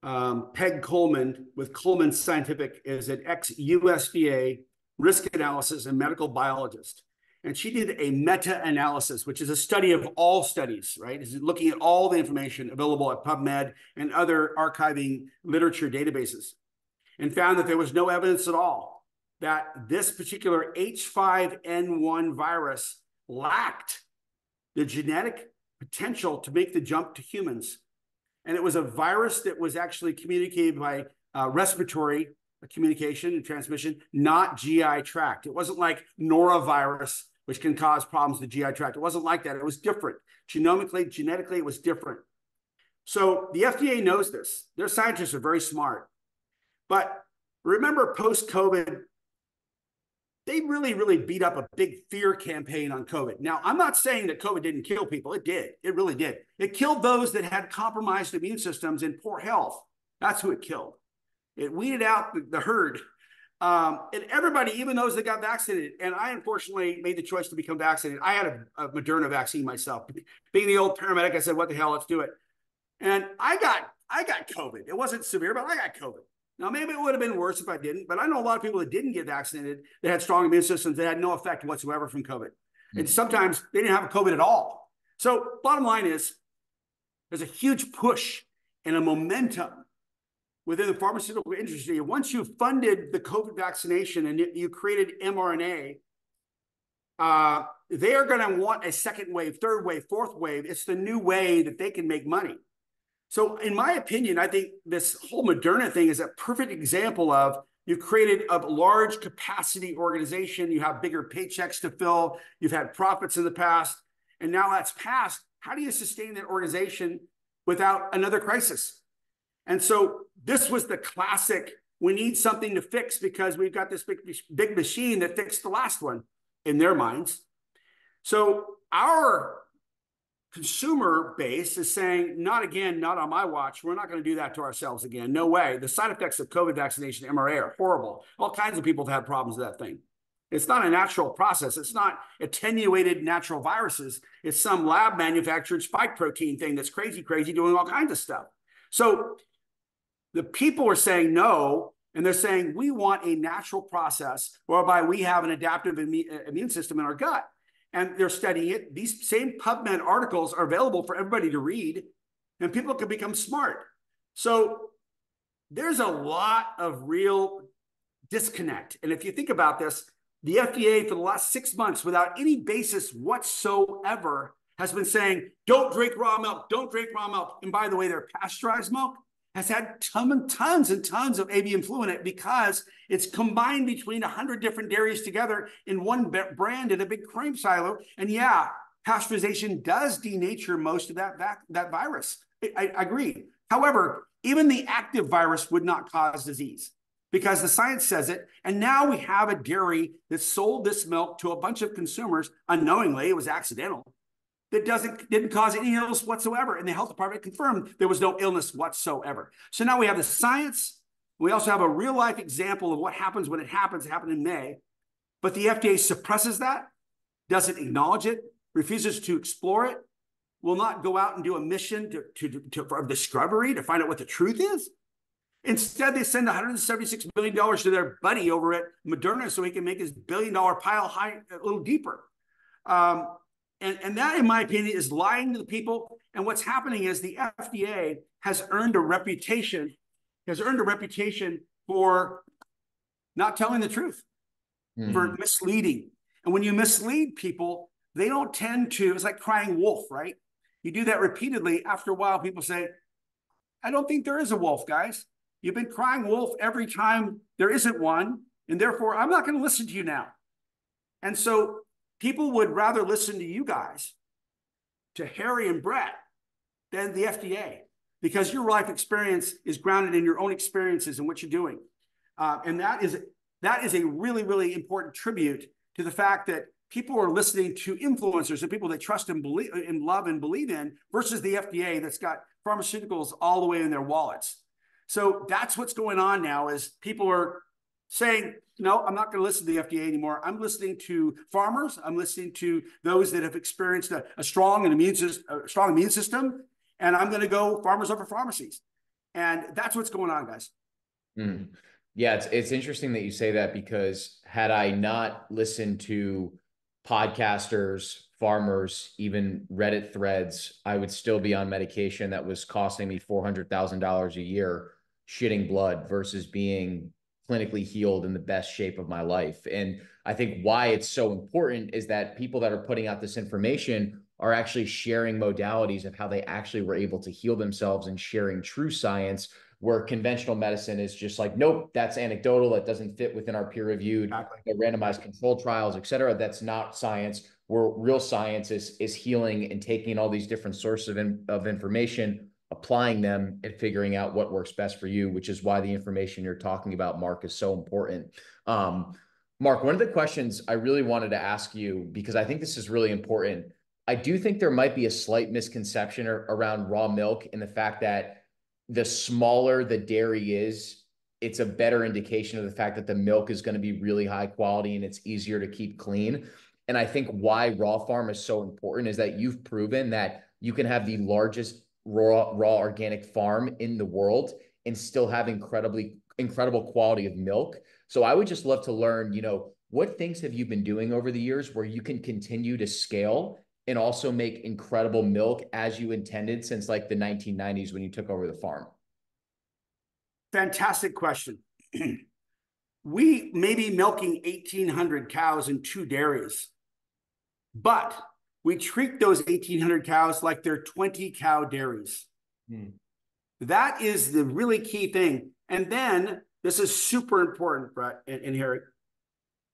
um, peg coleman with coleman scientific is an ex-usda risk analysis and medical biologist. And she did a meta-analysis, which is a study of all studies, right? Is looking at all the information available at PubMed and other archiving literature databases, and found that there was no evidence at all that this particular H5N1 virus lacked the genetic potential to make the jump to humans. And it was a virus that was actually communicated by uh, respiratory communication and transmission, not GI tract. It wasn't like norovirus, which can cause problems to GI tract. It wasn't like that. It was different. Genomically, genetically, it was different. So the FDA knows this. Their scientists are very smart. But remember, post COVID, they really, really beat up a big fear campaign on COVID. Now, I'm not saying that COVID didn't kill people. It did. It really did. It killed those that had compromised immune systems and poor health. That's who it killed. It weeded out the, the herd. Um, and everybody, even those that got vaccinated, and I unfortunately made the choice to become vaccinated. I had a, a Moderna vaccine myself. Being the old paramedic, I said, "What the hell? Let's do it." And I got I got COVID. It wasn't severe, but I got COVID. Now, maybe it would have been worse if I didn't, but I know a lot of people that didn't get vaccinated that had strong immune systems that had no effect whatsoever from COVID. Mm-hmm. And sometimes they didn't have COVID at all. So, bottom line is there's a huge push and a momentum within the pharmaceutical industry. Once you've funded the COVID vaccination and you created mRNA, uh, they are going to want a second wave, third wave, fourth wave. It's the new way that they can make money. So, in my opinion, I think this whole Moderna thing is a perfect example of you've created a large capacity organization, you have bigger paychecks to fill, you've had profits in the past, and now that's passed. How do you sustain that organization without another crisis? And so this was the classic. We need something to fix because we've got this big, big machine that fixed the last one in their minds. So our consumer base is saying, not again, not on my watch. We're not going to do that to ourselves again. No way. The side effects of COVID vaccination, MRA, are horrible. All kinds of people have had problems with that thing. It's not a natural process. It's not attenuated natural viruses. It's some lab manufactured spike protein thing that's crazy, crazy, doing all kinds of stuff. So the people are saying no, and they're saying we want a natural process whereby we have an adaptive immune uh, system in our gut. And they're studying it. These same PubMed articles are available for everybody to read, and people can become smart. So there's a lot of real disconnect. And if you think about this, the FDA for the last six months, without any basis whatsoever, has been saying, don't drink raw milk, don't drink raw milk. And by the way, they're pasteurized milk has had ton, tons and tons of avian flu in it because it's combined between 100 different dairies together in one brand in a big cream silo. And yeah, pasteurization does denature most of that, that, that virus. I, I agree. However, even the active virus would not cause disease because the science says it. And now we have a dairy that sold this milk to a bunch of consumers unknowingly. It was accidental that doesn't didn't cause any illness whatsoever. And the health department confirmed there was no illness whatsoever. So now we have the science. We also have a real life example of what happens when it happens. It happened in May, but the FDA suppresses that, doesn't acknowledge it, refuses to explore it, will not go out and do a mission to, to, to, for discovery to find out what the truth is. Instead, they send 176 million dollars to their buddy over at Moderna so he can make his billion dollar pile high a little deeper. Um, and, and that, in my opinion, is lying to the people. And what's happening is the FDA has earned a reputation, has earned a reputation for not telling the truth, mm. for misleading. And when you mislead people, they don't tend to, it's like crying wolf, right? You do that repeatedly. After a while, people say, I don't think there is a wolf, guys. You've been crying wolf every time there isn't one, and therefore I'm not going to listen to you now. And so people would rather listen to you guys, to Harry and Brett, than the FDA, because your life experience is grounded in your own experiences and what you're doing. Uh, and that is that is a really, really important tribute to the fact that people are listening to influencers and people they trust and believe and love and believe in versus the FDA that's got pharmaceuticals all the way in their wallets. So that's what's going on now is people are saying, no, I'm not going to listen to the FDA anymore. I'm listening to farmers. I'm listening to those that have experienced a, a strong and immune a strong immune system, and I'm going to go farmers over pharmacies. And that's what's going on, guys. Mm. Yeah, it's it's interesting that you say that because had I not listened to podcasters, farmers, even Reddit threads, I would still be on medication that was costing me four hundred thousand dollars a year shitting blood versus being clinically healed in the best shape of my life. And I think why it's so important is that people that are putting out this information are actually sharing modalities of how they actually were able to heal themselves and sharing true science where conventional medicine is just like nope that's anecdotal that doesn't fit within our peer reviewed exactly. randomized controlled trials et cetera that's not science where real science is is healing and taking all these different sources of, in, of information applying them and figuring out what works best for you, which is why the information you're talking about, Mark, is so important. Um, Mark, one of the questions I really wanted to ask you, because I think this is really important, I do think there might be a slight misconception around raw milk in the fact that the smaller the dairy is, it's a better indication of the fact that the milk is going to be really high quality and it's easier to keep clean. And I think why raw farm is so important is that you've proven that you can have the largest raw raw organic farm in the world and still have incredibly incredible quality of milk. So I would just love to learn, you know, what things have you been doing over the years where you can continue to scale and also make incredible milk as you intended since like the 1990s when you took over the farm? Fantastic question. we may be milking 1,800 cows in two dairies, but we treat those 1,800 cows like they're 20 cow dairies. Hmm. That is the really key thing. And then this is super important, Brett and, and Harry.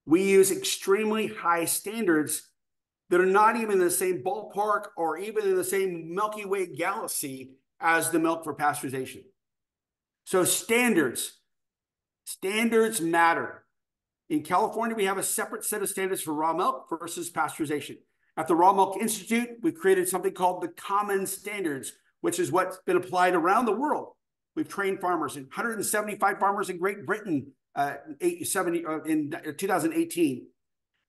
We use extremely high standards that are not even in the same ballpark or even in the same Milky Way galaxy as the milk for pasteurization. So standards, standards matter. In California, we have a separate set of standards for raw milk versus pasteurization. At the Raw Milk Institute, we've created something called the Common Standards, which is what's been applied around the world. We've trained farmers, 175 farmers in Great Britain uh, 70, uh, in 2018.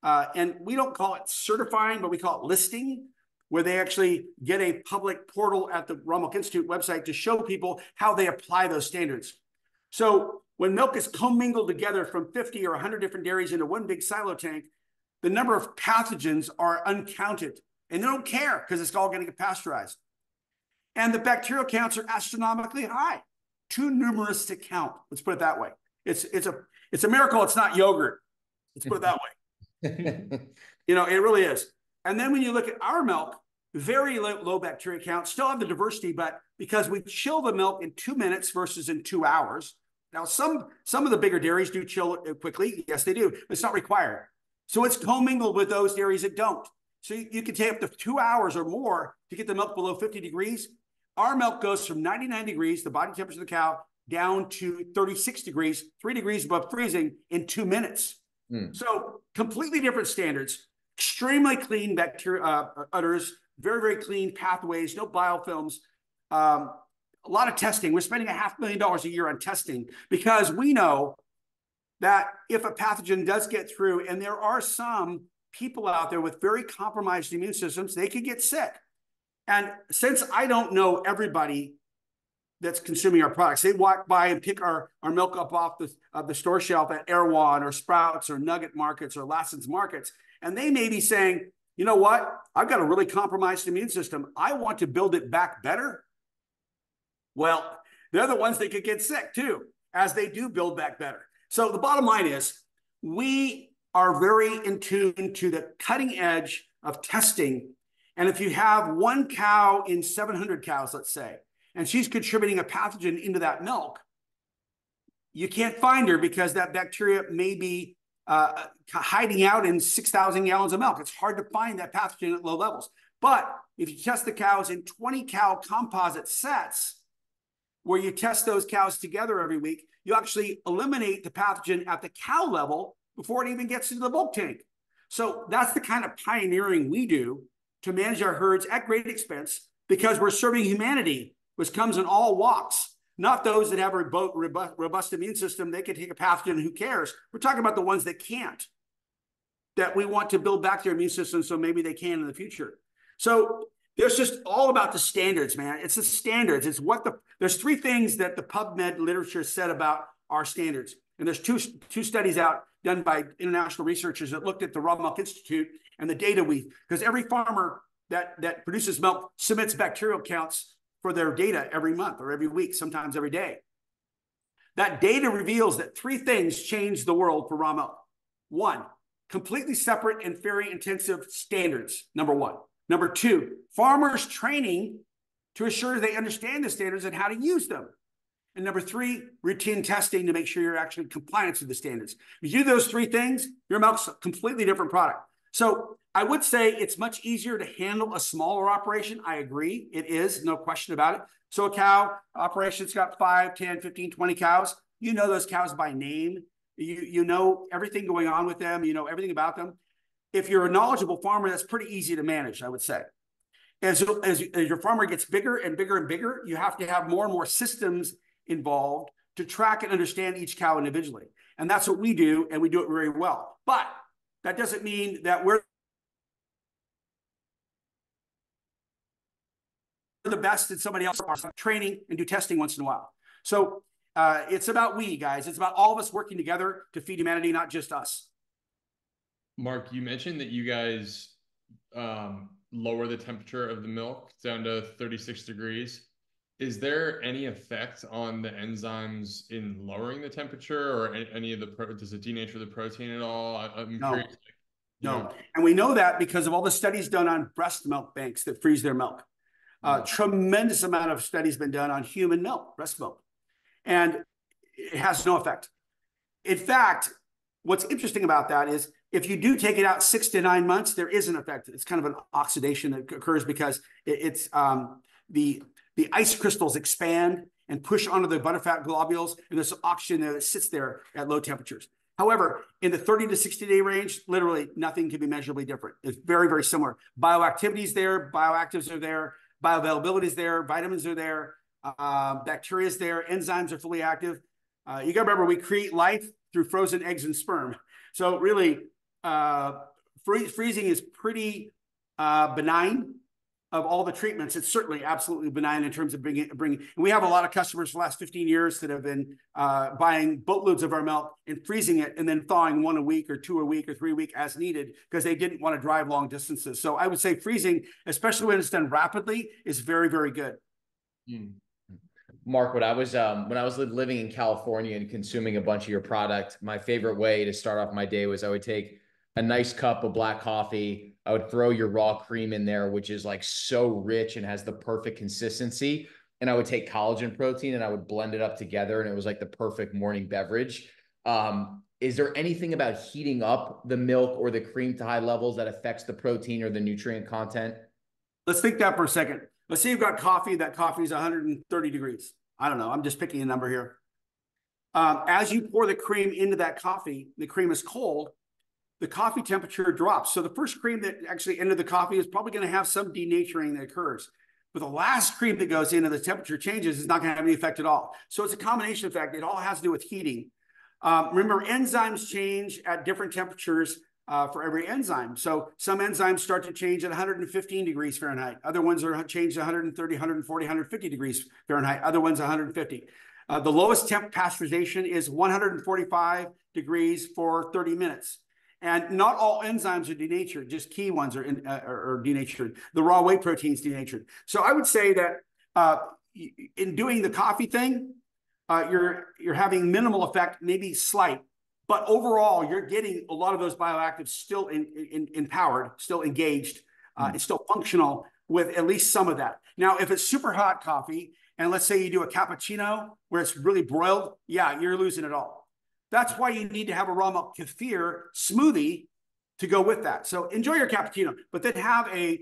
Uh, and we don't call it certifying, but we call it listing, where they actually get a public portal at the Raw Milk Institute website to show people how they apply those standards. So when milk is commingled together from 50 or 100 different dairies into one big silo tank, the number of pathogens are uncounted and they don't care because it's all going to get pasteurized. And the bacterial counts are astronomically high, too numerous to count. Let's put it that way. It's, it's, a, it's a miracle it's not yogurt. Let's put it that way. you know, it really is. And then when you look at our milk, very low, low bacteria count, still have the diversity, but because we chill the milk in two minutes versus in two hours. Now, some some of the bigger dairies do chill quickly. Yes, they do. It's not required. So it's commingled with those dairies that don't. So you, you can take up to two hours or more to get the milk below 50 degrees. Our milk goes from 99 degrees, the body temperature of the cow, down to 36 degrees, three degrees above freezing in two minutes. Mm. So completely different standards, extremely clean bacteria uh, udders, very, very clean pathways, no biofilms. Um, a lot of testing. We're spending a half million dollars a year on testing because we know that if a pathogen does get through, and there are some people out there with very compromised immune systems, they could get sick. And since I don't know everybody that's consuming our products. They walk by and pick our, our milk up off the, of the store shelf at Erewhon or Sprouts or Nugget Markets or Lassen's Markets. And they may be saying, you know what? I've got a really compromised immune system. I want to build it back better. Well, they're the ones that could get sick too, as they do build back better. So the bottom line is we are very in tune to the cutting edge of testing. And if you have one cow in 700 cows, let's say, and she's contributing a pathogen into that milk, you can't find her because that bacteria may be uh, hiding out in 6,000 gallons of milk. It's hard to find that pathogen at low levels. But if you test the cows in 20 cow composite sets, where you test those cows together every week, you actually eliminate the pathogen at the cow level before it even gets into the bulk tank. So that's the kind of pioneering we do to manage our herds at great expense because we're serving humanity which comes in all walks, not those that have a robust, immune system. They can take a pathogen, who cares? We're talking about the ones that can't, that we want to build back their immune system so maybe they can in the future. So there's just all about the standards, man. It's the standards. It's what the, there's three things that the PubMed literature said about our standards. And there's two, two studies out done by international researchers that looked at the Raw Milk Institute and the data we, because every farmer that, that produces milk submits bacterial counts for their data every month or every week, sometimes every day. That data reveals that three things change the world for raw milk. One, completely separate and very intensive standards, number one. Number two, farmers training to assure they understand the standards and how to use them. And number three, routine testing to make sure you're actually in compliance with the standards. If you do those three things, your milk's a completely different product. So I would say it's much easier to handle a smaller operation. I agree. It is, no question about it. So a cow operation's got 5, 10, 15, 20 cows. You know those cows by name. You, you know everything going on with them. You know everything about them. If you're a knowledgeable farmer, that's pretty easy to manage, I would say. As, as, as your farmer gets bigger and bigger and bigger, you have to have more and more systems involved to track and understand each cow individually. And that's what we do, and we do it very well. But that doesn't mean that we're the best and somebody else training and do testing once in a while. So uh, it's about we guys. It's about all of us working together to feed humanity, not just us. Mark, you mentioned that you guys um, lower the temperature of the milk down to 36 degrees. Is there any effect on the enzymes in lowering the temperature or any of the pro- does it denature the protein at all? I, no. curious. No. And we know that because of all the studies done on breast milk banks that freeze their milk. Uh, tremendous amount of studies been done on human milk, breast milk, and it has no effect. In fact, what's interesting about that is if you do take it out six to nine months, there is an effect. It's kind of an oxidation that occurs because it, it's um, the the ice crystals expand and push onto the butterfat globules, and there's oxygen there that sits there at low temperatures. However, in the 30 to 60 day range, literally nothing can be measurably different. It's very, very similar. Bioactivity is there, bioactives are there, bioavailability is there, vitamins are there, uh, bacteria is there, enzymes are fully active. Uh, you got to remember, we create life through frozen eggs and sperm. So really, uh, free freezing is pretty uh, benign of all the treatments, it's certainly absolutely benign in terms of bringing, bringing. And we have a lot of customers for the last 15 years that have been uh, buying boatloads of our milk and freezing it and then thawing one a week or two a week or three a week as needed because they didn't want to drive long distances. So I would say freezing, especially when it's done rapidly, is very, very good. Mm. Mark, when I was um, when I was living in California and consuming a bunch of your product, my favorite way to start off my day was I would take a nice cup of black coffee. I would throw your raw cream in there, which is like so rich and has the perfect consistency. And I would take collagen protein and I would blend it up together, and it was like the perfect morning beverage. Um, is there anything about heating up the milk or the cream to high levels that affects the protein or the nutrient content? Let's think that for a second. Let's say you've got coffee. That coffee is 130 degrees. I don't know. I'm just picking a number here. Um, as you pour the cream into that coffee, the cream is cold the coffee temperature drops. So the first cream that actually entered the coffee is probably going to have some denaturing that occurs. But the last cream that goes in and the temperature changes is not going to have any effect at all. So it's a combination effect. It all has to do with heating. Um, remember, enzymes change at different temperatures uh, for every enzyme. So some enzymes start to change at 115 degrees Fahrenheit. Other ones are changed 130, 140, 150 degrees Fahrenheit. Other ones 150. Uh, the lowest temp pasteurization is 145 degrees for 30 minutes. And not all enzymes are denatured, just key ones are, in, uh, are denatured. The raw whey proteins denatured. So I would say that uh, in doing the coffee thing, uh, you're you're having minimal effect, maybe slight, but overall you're getting a lot of those bioactives still in, in, empowered, still engaged, uh, mm. it's still functional with at least some of that. Now, if it's super hot coffee, and let's say you do a cappuccino where it's really broiled, yeah, you're losing it all. That's why you need to have a raw milk kefir smoothie to go with that. So enjoy your cappuccino, but then have a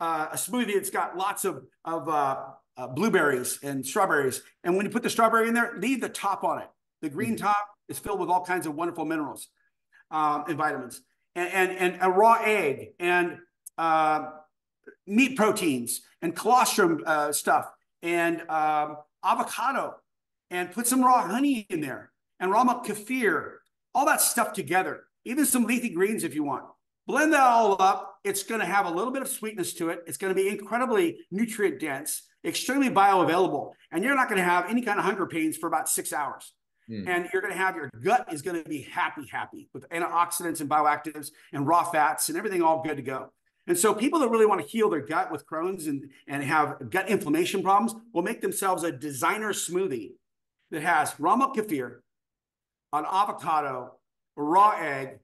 uh, a smoothie that's got lots of of uh, uh, blueberries and strawberries. And when you put the strawberry in there, leave the top on it. The green mm-hmm. top is filled with all kinds of wonderful minerals um, and vitamins, and, and, and a raw egg and uh, meat proteins and colostrum uh, stuff and um, avocado, and put some raw honey in there and raw milk kefir, all that stuff together. Even some leafy greens if you want. Blend that all up. It's going to have a little bit of sweetness to it. It's going to be incredibly nutrient dense extremely bioavailable, and you're not going to have any kind of hunger pains for about six hours. Mm. And you're going to have your gut is going to be happy, happy with antioxidants and bioactives and raw fats and everything all good to go. And so people that really want to heal their gut with Crohn's and, and have gut inflammation problems will make themselves a designer smoothie that has raw milk kefir, an avocado, a raw egg,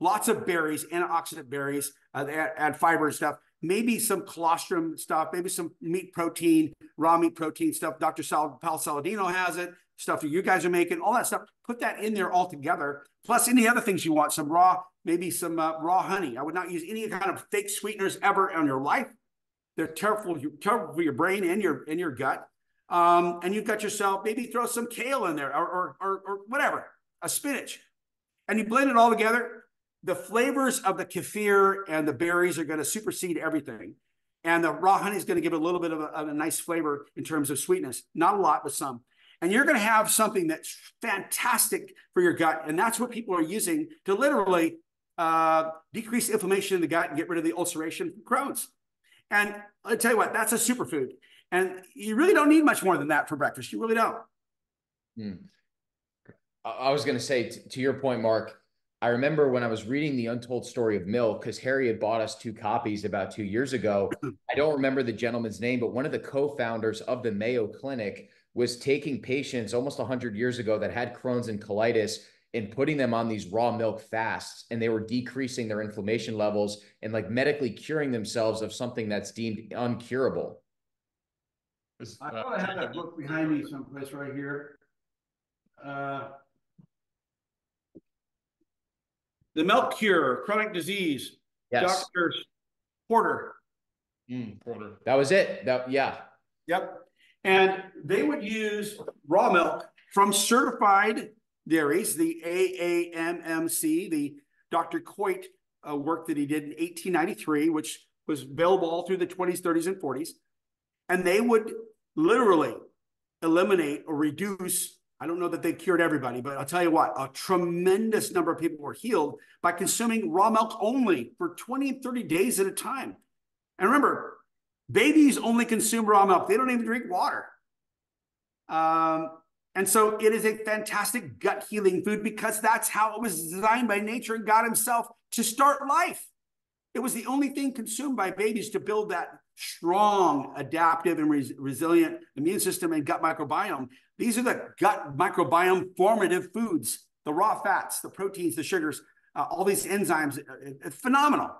lots of berries, antioxidant berries, uh, add, add fiber and stuff, maybe some colostrum stuff, maybe some meat protein, raw meat protein stuff. Dr. Sal- Paul Saladino has it, stuff that you guys are making, all that stuff. Put that in there all together. Plus any other things you want, some raw, maybe some uh, raw honey. I would not use any kind of fake sweeteners ever in your life. They're terrible, terrible for your brain and your and your gut. Um, and you've got yourself maybe throw some kale in there or, or, or, or whatever, a spinach, and you blend it all together the flavors of the kefir and the berries are going to supersede everything. And the raw honey is going to give it a little bit of a, of a, nice flavor in terms of sweetness. Not a lot, but some. And you're going to have something that's fantastic for your gut. And that's what people are using to literally uh, decrease inflammation in the gut and get rid of the ulceration from Crohn's. And I tell you what, that's a superfood. And you really don't need much more than that for breakfast. You really don't. Hmm. I was going to say, to your point, Mark, I remember when I was reading the untold story of milk, because Harry had bought us two copies about two years ago. I don't remember the gentleman's name, but one of the co-founders of the Mayo Clinic was taking patients almost 100 years ago that had Crohn's and colitis and putting them on these raw milk fasts and they were decreasing their inflammation levels and like medically curing themselves of something that's deemed uncurable. I thought I had that book behind me someplace right here. Uh, The Milk Cure, Chronic Disease, yes. Dr. Porter. Mm, Porter. That was it. That yeah. Yep. And they would use raw milk from certified dairies, the AAMMC, the Dr. Coit uh, work that he did in 1893, which was available all through the 20s, 30s, and 40s. And they would literally eliminate or reduce I don't know that they cured everybody, but I'll tell you what, a tremendous number of people were healed by consuming raw milk only for 20 and 30 days at a time. And remember, babies only consume raw milk, they don't even drink water. Um, and so it is a fantastic gut healing food because that's how it was designed by nature and God Himself to start life. It was the only thing consumed by babies to build that strong, adaptive, and res- resilient immune system and gut microbiome. These are the gut microbiome formative foods the raw fats, the proteins, the sugars, uh, all these enzymes, uh, uh, phenomenal.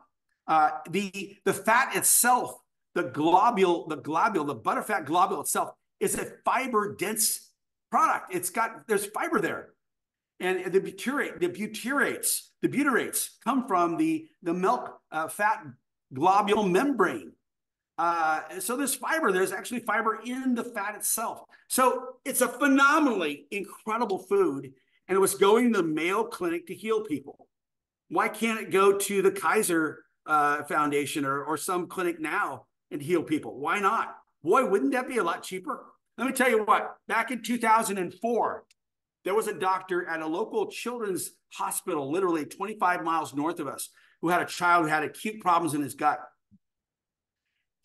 Uh, the, the fat itself, the globule, the globule, the butterfat globule itself is a fiber dense product. It's got, there's fiber there. And the butyrate, the butyrates, the butyrates come from the, the milk uh, fat globule membrane. Uh, so there's fiber. There's actually fiber in the fat itself. So it's a phenomenally incredible food. And it was going to the Mayo Clinic to heal people. Why can't it go to the Kaiser uh, Foundation or, or some clinic now and heal people? Why not? Boy, wouldn't that be a lot cheaper? Let me tell you what, back in 2004, There was a doctor at a local children's hospital, literally 25 miles north of us, who had a child who had acute problems in his gut.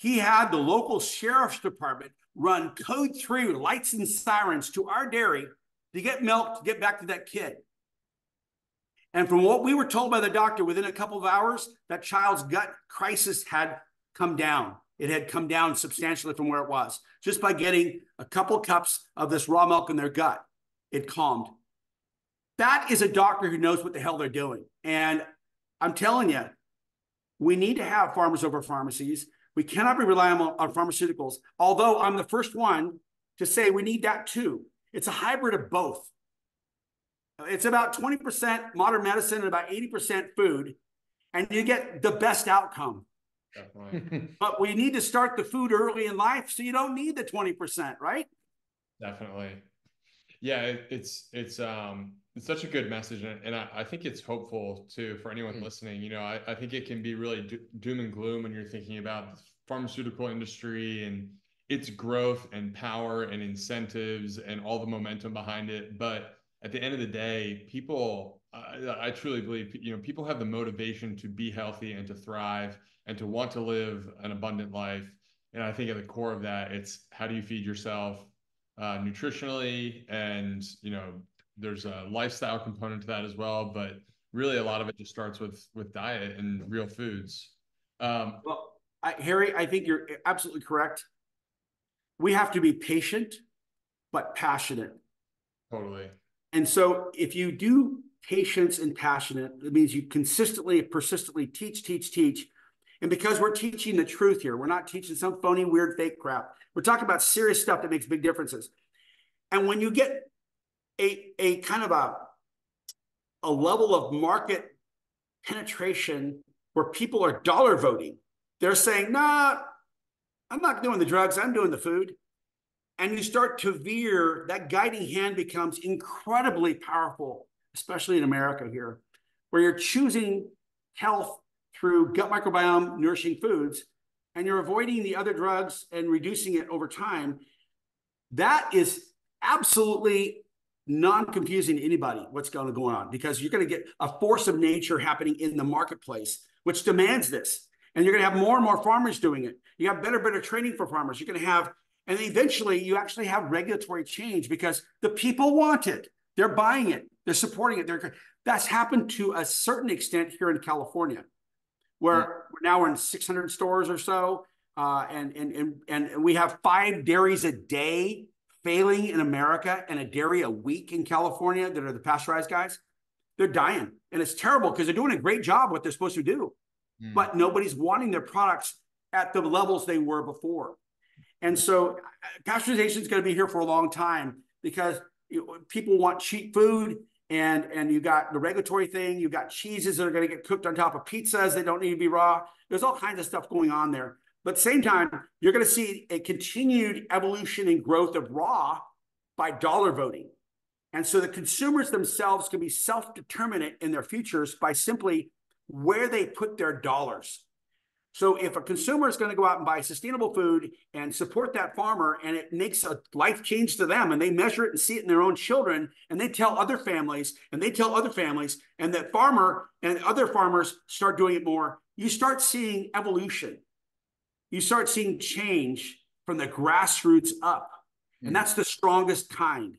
He had the local sheriff's department run code three lights and sirens to our dairy to get milk to get back to that kid. And from what we were told by the doctor, within a couple of hours, that child's gut crisis had come down. It had come down substantially from where it was just by getting a couple cups of this raw milk in their gut. It calmed. That is a doctor who knows what the hell they're doing. And I'm telling you, we need to have farmers over pharmacies. We cannot be relying on, on pharmaceuticals, although I'm the first one to say we need that too. It's a hybrid of both. It's about 20% modern medicine and about 80% food, and you get the best outcome. but we need to start the food early in life so you don't need the 20%, right? Definitely. Yeah, it, it's it's um it's such a good message and, and I, I think it's hopeful too for anyone mm-hmm. listening. You know, I, I think it can be really do, doom and gloom when you're thinking about the pharmaceutical industry and its growth and power and incentives and all the momentum behind it. But at the end of the day, people, I, I truly believe, you know, people have the motivation to be healthy and to thrive and to want to live an abundant life. And I think at the core of that, it's how do you feed yourself uh, nutritionally, and you know, there's a lifestyle component to that as well. But really, a lot of it just starts with with diet and real foods. Um, well, I, Harry, I think you're absolutely correct. We have to be patient, but passionate. Totally. And so, if you do patience and passionate, it means you consistently, persistently teach, teach, teach and because we're teaching the truth here, we're not teaching some phony, weird, fake crap. We're talking about serious stuff that makes big differences. And when you get a, a kind of a, a level of market penetration where people are dollar voting, they're saying, nah, I'm not doing the drugs, I'm doing the food. And you start to veer, that guiding hand becomes incredibly powerful, especially in America here, where you're choosing health through gut microbiome nourishing foods and you're avoiding the other drugs and reducing it over time, that is absolutely non-confusing to anybody what's going to go on because you're going to get a force of nature happening in the marketplace which demands this. And you're going to have more and more farmers doing it. You have better better training for farmers. You're going to have and eventually you actually have regulatory change because the people want it. They're buying it. They're supporting it. They're that's happened to a certain extent here in california where yeah. we're now we're in 600 stores or so, uh, and, and and and we have five dairies a day failing in America and a dairy a week in California that are the pasteurized guys. They're dying, and it's terrible because they're doing a great job what they're supposed to do, mm. but nobody's wanting their products at the levels they were before. And so pasteurization is going to be here for a long time because people want cheap food and and you got the regulatory thing you got cheeses that are going to get cooked on top of pizzas that don't need to be raw there's all kinds of stuff going on there but at the same time you're going to see a continued evolution and growth of raw by dollar voting and so the consumers themselves can be self-determinant in their futures by simply where they put their dollars so if a consumer is going to go out and buy sustainable food and support that farmer and it makes a life change to them and they measure it and see it in their own children and they tell other families and they tell other families and that farmer and other farmers start doing it more, you start seeing evolution. You start seeing change from the grassroots up. And hmm. that's the strongest kind.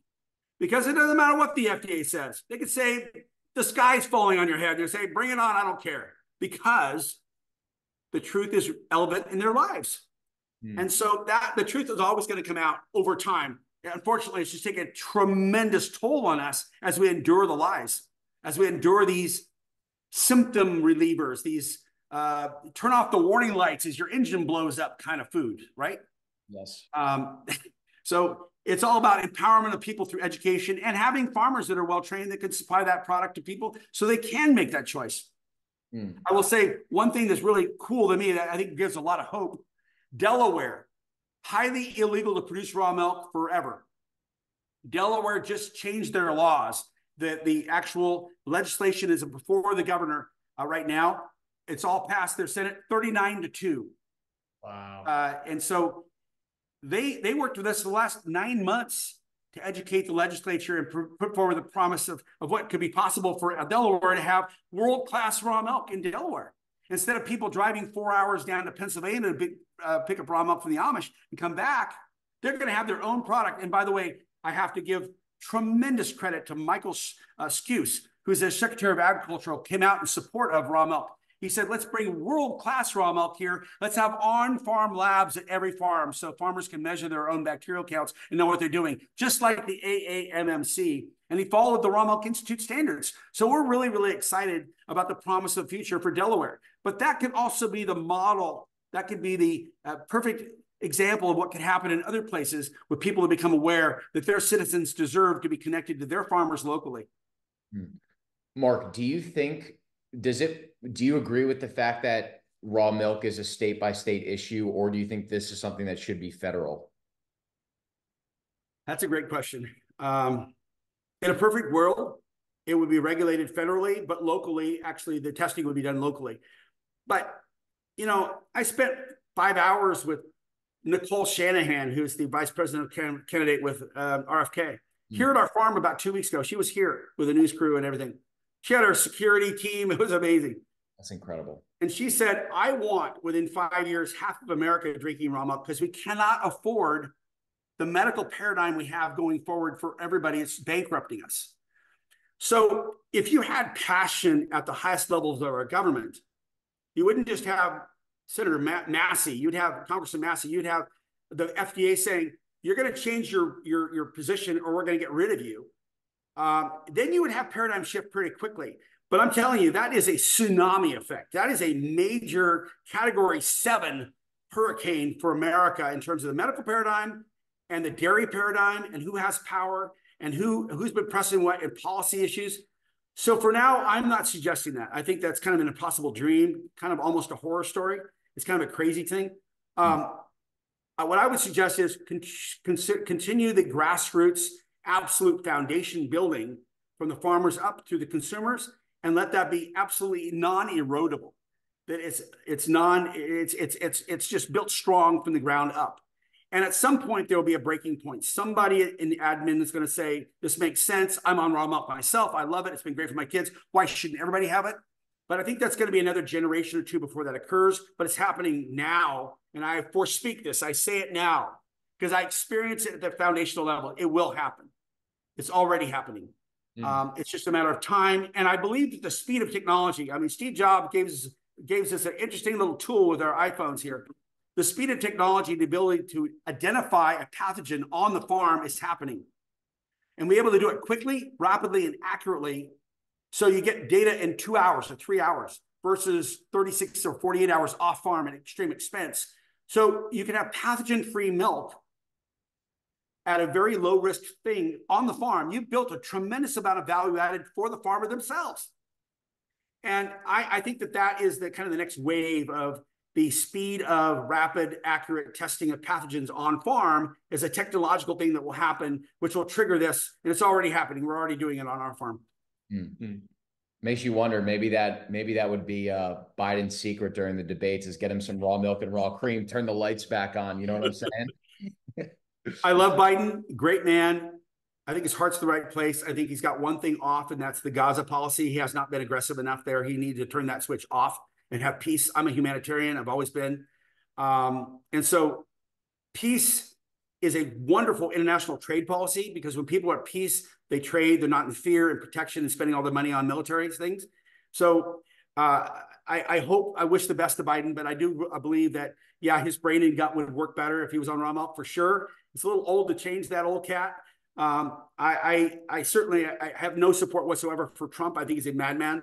Because it doesn't matter what the FDA says. They could say the sky's falling on your head. They say, bring it on, I don't care. Because the truth is relevant in their lives. Mm. And so that the truth is always going to come out over time. Unfortunately, it's just taking a tremendous toll on us as we endure the lies, as we endure these symptom relievers, these uh, turn off the warning lights as your engine blows up kind of food, right? Yes. Um, so it's all about empowerment of people through education and having farmers that are well trained that can supply that product to people so they can make that choice. Mm. I will say one thing that's really cool to me that I think gives a lot of hope Delaware, highly illegal to produce raw milk forever. Delaware just changed their laws. The, the actual legislation is before the governor uh, right now. It's all passed their Senate 39 to 2. Wow. Uh, and so they they worked with us the last nine months to educate the legislature and pr- put forward the promise of, of what could be possible for Delaware to have world-class raw milk in Delaware. Instead of people driving four hours down to Pennsylvania to pick, uh, pick up raw milk from the Amish and come back, they're going to have their own product. And by the way, I have to give tremendous credit to Michael uh, Scuse, who's the Secretary of Agriculture, came out in support of raw milk. He said, let's bring world-class raw milk here. Let's have on-farm labs at every farm so farmers can measure their own bacterial counts and know what they're doing, just like the AAMMC. And he followed the Raw Milk Institute standards. So we're really, really excited about the promise of the future for Delaware. But that could also be the model. That could be the uh, perfect example of what could happen in other places where people have become aware that their citizens deserve to be connected to their farmers locally. Hmm. Mark, do you think does it do you agree with the fact that raw milk is a state by state issue or do you think this is something that should be federal? That's a great question. Um, in a perfect world, it would be regulated federally, but locally, actually, the testing would be done locally. But, you know, I spent five hours with Nicole Shanahan, who's the vice president candidate with um, RFK, mm-hmm. here at our farm about two weeks ago. She was here with a news crew and everything. She had her security team. It was amazing. That's incredible. And she said, I want within five years half of America drinking raw milk because we cannot afford the medical paradigm we have going forward for everybody. It's bankrupting us. So if you had passion at the highest levels of our government, you wouldn't just have Senator Massie, you'd have Congressman Massie, you'd have the FDA saying, you're going to change your, your, your position or we're going to get rid of you. Um, then you would have paradigm shift pretty quickly. But I'm telling you, that is a tsunami effect. That is a major category seven hurricane for America in terms of the medical paradigm and the dairy paradigm and who has power and who, who's been pressing what in policy issues. So for now, I'm not suggesting that. I think that's kind of an impossible dream, kind of almost a horror story. It's kind of a crazy thing. Um, uh, what I would suggest is con- con- continue the grassroots, absolute foundation building from the farmers up to the consumers, and let that be absolutely non-erodible. That it's it's non it's it's it's it's just built strong from the ground up. And at some point, there will be a breaking point. Somebody in the admin is going to say, This makes sense. I'm on raw milk myself. I love it. It's been great for my kids. Why shouldn't everybody have it? But I think that's going to be another generation or two before that occurs. But it's happening now. And I forespeak this. I say it now because I experience it at the foundational level. It will happen. It's already happening. Mm. Um, it's just a matter of time. And I believe that the speed of technology, I mean, Steve Jobs gave us, gave us an interesting little tool with our iPhones here. The speed of technology, the ability to identify a pathogen on the farm is happening. And we're able to do it quickly, rapidly, and accurately so you get data in two hours or three hours versus 36 or 48 hours off farm at extreme expense. So you can have pathogen free milk at a very low risk thing on the farm. You've built a tremendous amount of value added for the farmer themselves. And I, I think that that is the kind of the next wave of the speed of rapid, accurate testing of pathogens on farm is a technological thing that will happen, which will trigger this. And it's already happening. We're already doing it on our farm. Mm. Makes you wonder. Maybe that maybe that would be uh, Biden's secret during the debates is get him some raw milk and raw cream, turn the lights back on. You know what I'm saying? I love Biden. Great man. I think his heart's the right place. I think he's got one thing off, and that's the Gaza policy. He has not been aggressive enough there. He needs to turn that switch off and have peace. I'm a humanitarian. I've always been. Um, and so peace is a wonderful international trade policy because when people are at peace, they trade. They're not in fear and protection and spending all their money on military things. So uh, I, I, hope, I wish the best to Biden, but I do believe that, yeah, his brain and gut would work better if he was on raw for sure. It's a little old to change that old cat. Um, I, I, I, certainly I have no support whatsoever for Trump. I think he's a madman.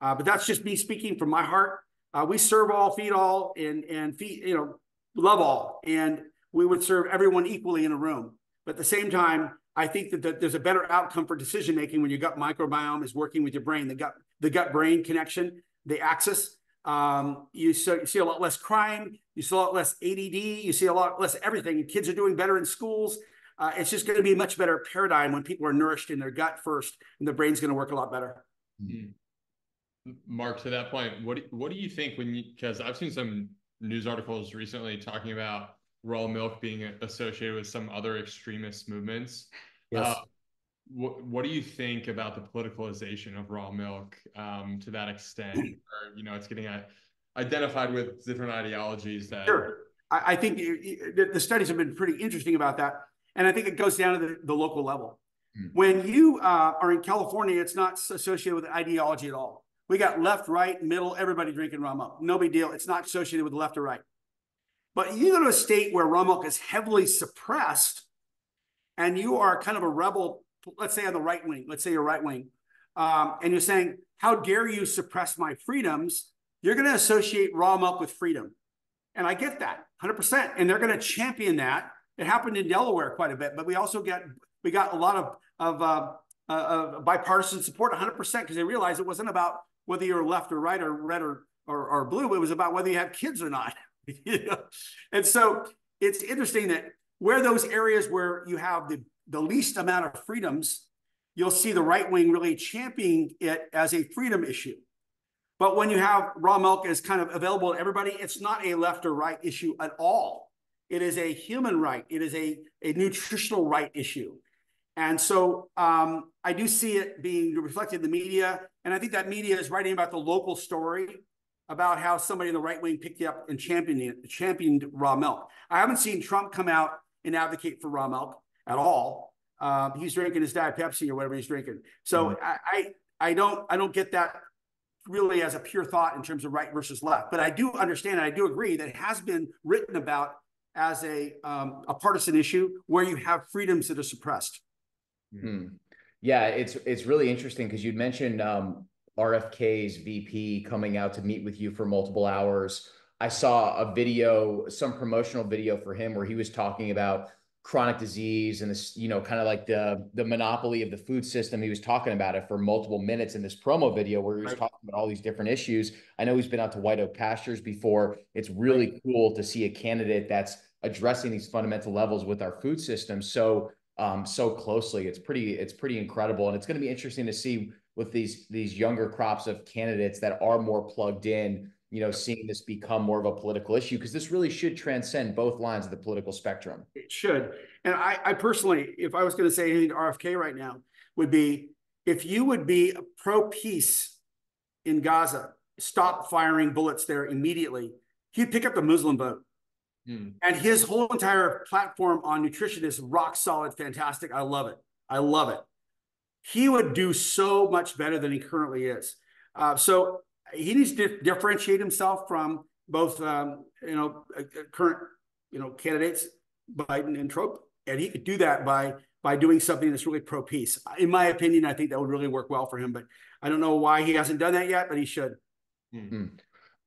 Uh, but that's just me speaking from my heart. Uh, we serve all, feed all, and and feed you know love all, and we would serve everyone equally in a room. But at the same time, I think that, that there's a better outcome for decision making when your gut microbiome is working with your brain, the gut the gut brain connection, the axis. Um, you, so, you see a lot less crime, you see a lot less ADD, you see a lot less everything. Kids are doing better in schools. Uh, it's just going to be a much better paradigm when people are nourished in their gut first, and the brain's going to work a lot better. Mm-hmm. Mark, to that point, what what do you think when you because I've seen some news articles recently talking about raw milk being associated with some other extremist movements. Yes. Uh, what what do you think about the politicalization of raw milk um, to that extent? or you know, it's getting uh, identified with different ideologies that. Sure. I, I think the, the studies have been pretty interesting about that, and I think it goes down to the, the local level. Hmm. When you uh, are in California, it's not associated with ideology at all. We got left, right, middle, everybody drinking raw milk. No big deal. It's not associated with left or right. But you go to a state where raw milk is heavily suppressed, and you are kind of a rebel, let's say on the right wing, let's say you're right wing, um, and you're saying, How dare you suppress my freedoms? You're going to associate raw milk with freedom. And I get that 100%. And they're going to champion that. It happened in Delaware quite a bit, but we also get, we got a lot of, of, uh, uh, bipartisan support 100% because they realized it wasn't about whether you're left or right or red or, or, or blue. It was about whether you have kids or not. you know? And so it's interesting that where those areas where you have the, the least amount of freedoms, you'll see the right wing really championing it as a freedom issue. But when you have raw milk as kind of available to everybody, it's not a left or right issue at all. It is a human right. It is a, a nutritional right issue. And so um, I do see it being reflected in the media. And I think that media is writing about the local story about how somebody in the right wing picked up and championed, championed raw milk. I haven't seen Trump come out and advocate for raw milk at all. Um, he's drinking his Diet Pepsi or whatever he's drinking. So mm-hmm. I, I, I don't I don't get that really as a pure thought in terms of right versus left. But I do understand and I do agree that it has been written about as a um, a partisan issue where you have freedoms that are suppressed. Hmm. Yeah, it's it's really interesting because you'd mentioned um, RFK's VP coming out to meet with you for multiple hours. I saw a video, some promotional video for him where he was talking about chronic disease and this, you know, kind of like the the monopoly of the food system. He was talking about it for multiple minutes in this promo video where he was right. talking about all these different issues. I know he's been out to White Oak Pastures before. It's really right. cool to see a candidate that's addressing these fundamental levels with our food system so um, so closely. It's pretty it's pretty incredible, and it's going to be interesting to see with these these younger crops of candidates that are more plugged in you know, seeing this become more of a political issue because this really should transcend both lines of the political spectrum. It should. And I, I personally, if I was going to say anything to RFK right now, would be if you would be pro peace in Gaza, stop firing bullets there immediately, he'd pick up the Muslim vote. Hmm. And his whole entire platform on nutrition is rock solid, fantastic. I love it. I love it. He would do so much better than he currently is. Uh, so he needs to differentiate himself from both, um, you know, uh, uh, current, you know, candidates, Biden and Trump, and he could do that by by doing something that's really pro peace. In my opinion, I think that would really work well for him. But I don't know why he hasn't done that yet, but he should. Mm-hmm.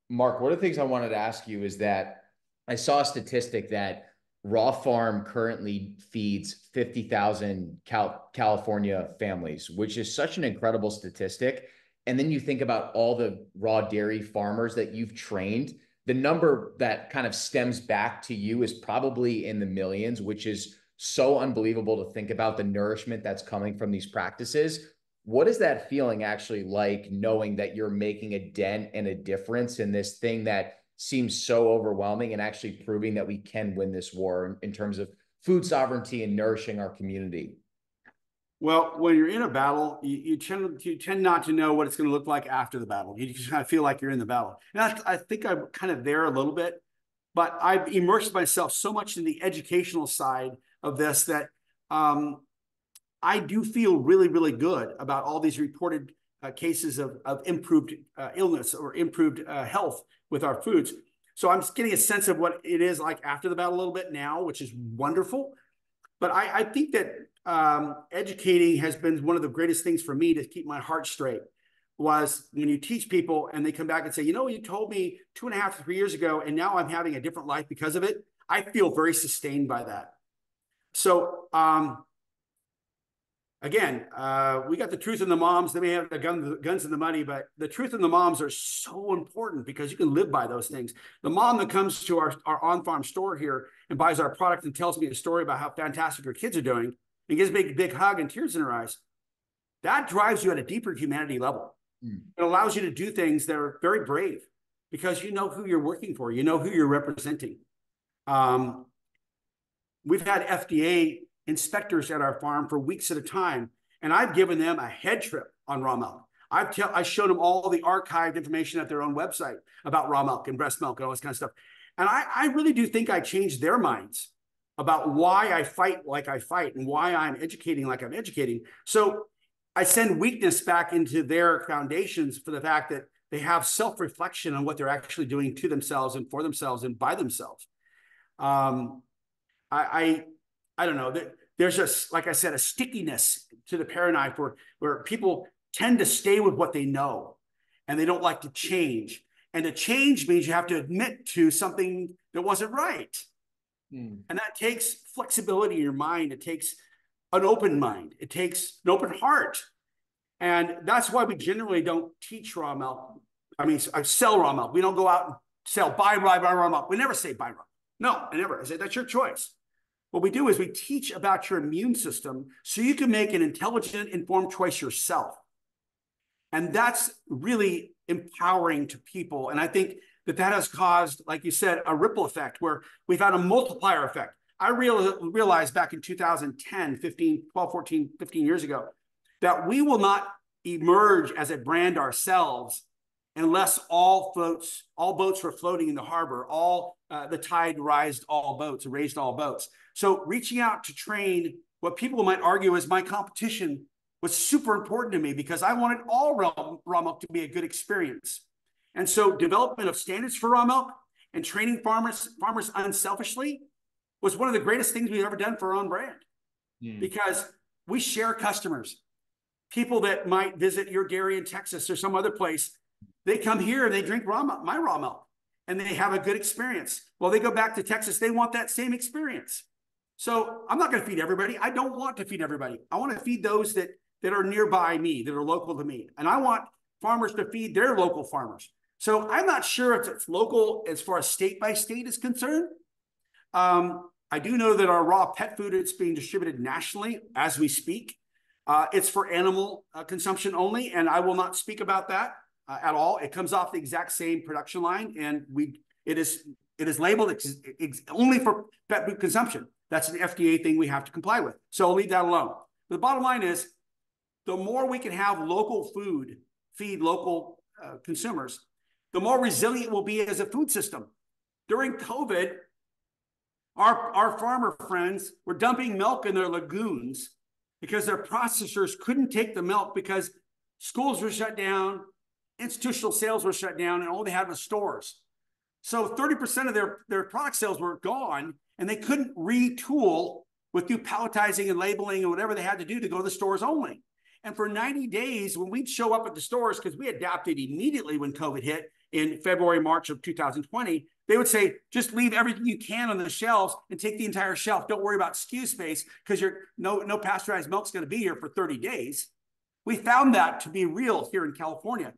Mark, one of the things I wanted to ask you is that I saw a statistic that Raw Farm currently feeds 50,000 Cal- California families, which is such an incredible statistic. And then you think about all the raw dairy farmers that you've trained, the number that kind of stems back to you is probably in the millions, which is so unbelievable to think about the nourishment that's coming from these practices. What is that feeling actually like knowing that you're making a dent and a difference in this thing that seems so overwhelming and actually proving that we can win this war in, terms of food sovereignty and nourishing our community? Well, when you're in a battle, you, you tend you tend not to know what it's going to look like after the battle. You just kind of feel like you're in the battle. And I, I think I'm kind of there a little bit, but I've immersed myself so much in the educational side of this that um, I do feel really, really good about all these reported uh, cases of, of improved uh, illness or improved uh, health with our foods. So I'm getting a sense of what it is like after the battle a little bit now, which is wonderful. But I, I think that um, educating has been one of the greatest things for me to keep my heart straight was when you teach people and they come back and say, you know, you told me two and a half, three years ago, and now I'm having a different life because of it. I feel very sustained by that. So, um, again, uh, we got the truth in the moms. They may have the, gun, the guns and the money, but the truth in the moms are so important because you can live by those things. The mom that comes to our, our on farm store here and buys our product and tells me a story about how fantastic her kids are doing and gives a big, big hug and tears in her eyes, that drives you at a deeper humanity level. Mm. It allows you to do things that are very brave because you know who you're working for, you know who you're representing. Um, we've had FDA inspectors at our farm for weeks at a time, and I've given them a head trip on raw milk. I've tell, I showed them all the archived information at their own website about raw milk and breast milk and all this kind of stuff. And I, I really do think I changed their minds about why I fight like I fight and why I'm educating like I'm educating. So I send weakness back into their foundations for the fact that they have self-reflection on what they're actually doing to themselves and for themselves and by themselves. Um, I, I, I don't know. That there's just, like I said, a stickiness to the paradigm where, where people tend to stay with what they know and they don't like to change. And to change means you have to admit to something that wasn't right. Mm. And that takes flexibility in your mind. It takes an open mind. It takes an open heart. And that's why we generally don't teach raw milk. I mean, I sell raw milk. We don't go out and sell buy raw, buy raw milk. We never say buy raw. No, I never. I say that's your choice. What we do is we teach about your immune system so you can make an intelligent, informed choice yourself. And that's really empowering to people. And I think that that has caused, like you said, a ripple effect where we've had a multiplier effect. I real, realized back in 2010, 15, 12, 14, 15 years ago, that we will not emerge as a brand ourselves unless all boats, all boats were floating in the harbor, all uh, the tide raised all boats, raised all boats. So reaching out to train what people might argue is my competition was super important to me because I wanted all raw milk to be a good experience. And so development of standards for raw milk and training farmers farmers unselfishly was one of the greatest things we've ever done for our own brand mm. because we share customers. People that might visit your dairy in Texas or some other place, they come here and they drink raw milk, my raw milk, and they have a good experience. Well, they go back to Texas, they want that same experience. So I'm not going to feed everybody. I don't want to feed everybody. I want to feed those that that are nearby me, that are local to me. And I want farmers to feed their local farmers. So I'm not sure if it's local as far as state by state is concerned. Um, I do know that our raw pet food is being distributed nationally as we speak. Uh, it's for animal uh, consumption only, and I will not speak about that uh, at all. It comes off the exact same production line, and we it is it is labeled ex, ex, only for pet food consumption. That's an FDA thing we have to comply with. So I'll leave that alone. But the bottom line is the more we can have local food feed local uh, consumers, the more resilient we'll be as a food system. During COVID, our, our farmer friends were dumping milk in their lagoons because their processors couldn't take the milk because schools were shut down, institutional sales were shut down, and all they had was stores. So 30% of their, their product sales were gone, and they couldn't retool with new palletizing and labeling and whatever they had to do to go to the stores only. And for 90 days, when we'd show up at the stores, because we adapted immediately when COVID hit in February, March of 2020, they would say, just leave everything you can on the shelves and take the entire shelf. Don't worry about SKU space because you're no, no pasteurized milk's going to be here for 30 days. We found that to be real here in California.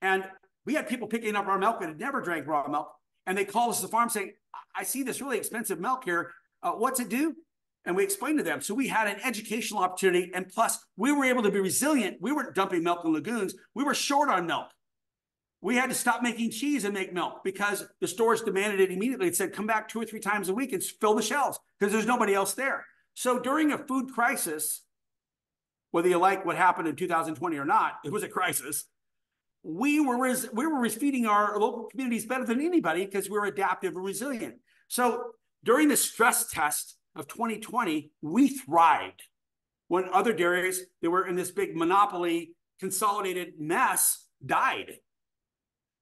And we had people picking up our milk that had never drank raw milk. And they called us the farm saying, I see this really expensive milk here. Uh, what's it do? and we explained to them. So we had an educational opportunity. And plus, we were able to be resilient. We weren't dumping milk in lagoons. We were short on milk. We had to stop making cheese and make milk because the stores demanded it immediately. It said, come back two or three times a week and fill the shelves because there's nobody else there. So during a food crisis, whether you like what happened in 2020 or not, it was a crisis. We were we were feeding our local communities better than anybody because we were adaptive and resilient. So during the stress test, of 2020, we thrived when other dairies that were in this big monopoly consolidated mess died.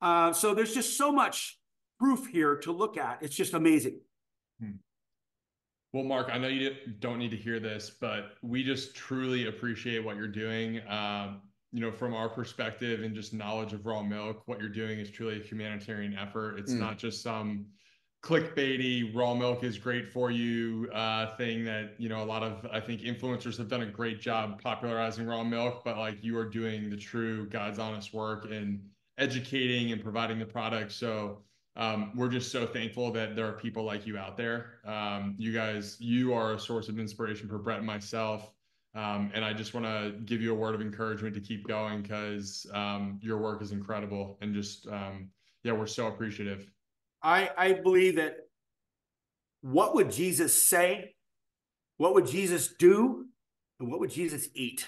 Uh, so there's just so much proof here to look at. It's just amazing. Hmm. Well, Mark, I know you don't need to hear this, but we just truly appreciate what you're doing. Um, you know, from our perspective and just knowledge of raw milk, what you're doing is truly a humanitarian effort. It's mm. not just some clickbaity raw milk is great for you uh, thing that you know a lot of I think influencers have done a great job popularizing raw milk, but like you are doing the true God's honest work and educating and providing the product. So um, we're just so thankful that there are people like you out there. Um, you guys, you are a source of inspiration for Brett and myself. Um, and I just want to give you a word of encouragement to keep going because um, your work is incredible and just um, yeah, we're so appreciative. I, I believe that what would Jesus say what would Jesus do, and what would Jesus eat?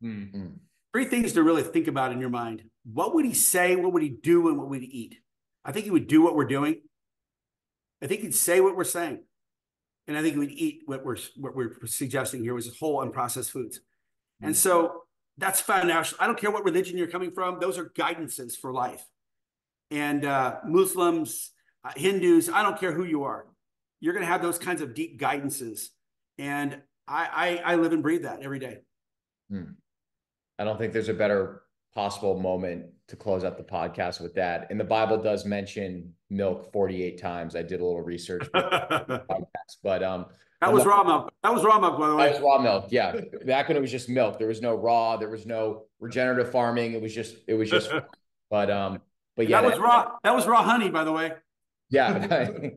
Hmm. Three things to really think about in your mind. What would he say? What would he do? And what would he eat? I think he would do what we're doing. I think he'd say what we're saying. And I think he would eat what we're what we're suggesting here, is whole unprocessed foods. And so that's foundational. I don't care what religion you're coming from; those are guidances for life. And uh, Muslims, uh, Hindus, I don't care who you are, you're going to have those kinds of deep guidances. And I, I, I live and breathe that every day. Hmm. I don't think there's a better possible moment to close out the podcast with that. And the Bible does mention milk 48 times. I did a little research, but um, that was raw milk. That was raw milk, by the way. That was raw milk. Yeah, back when it was just milk. There was no raw. There was no regenerative farming. It was just. It was just. but um. But yeah, that was raw. That was raw honey, by the way. Yeah.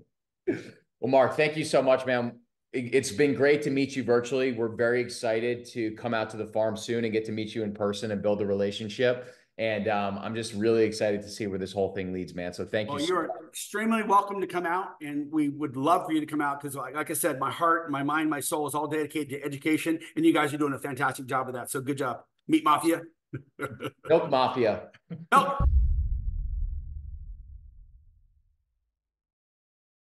well, Mark, thank you so much, man. It's been great to meet you virtually. We're very excited to come out to the farm soon and get to meet you in person and build a relationship. And um, I'm just really excited to see where this whole thing leads, man. So thank well, you. You're extremely welcome to come out, and we would love for you to come out because, like, like I said, my heart, my mind, my soul is all dedicated to education, and you guys are doing a fantastic job of that. So good job, Meat Mafia. Milk Mafia. Milk.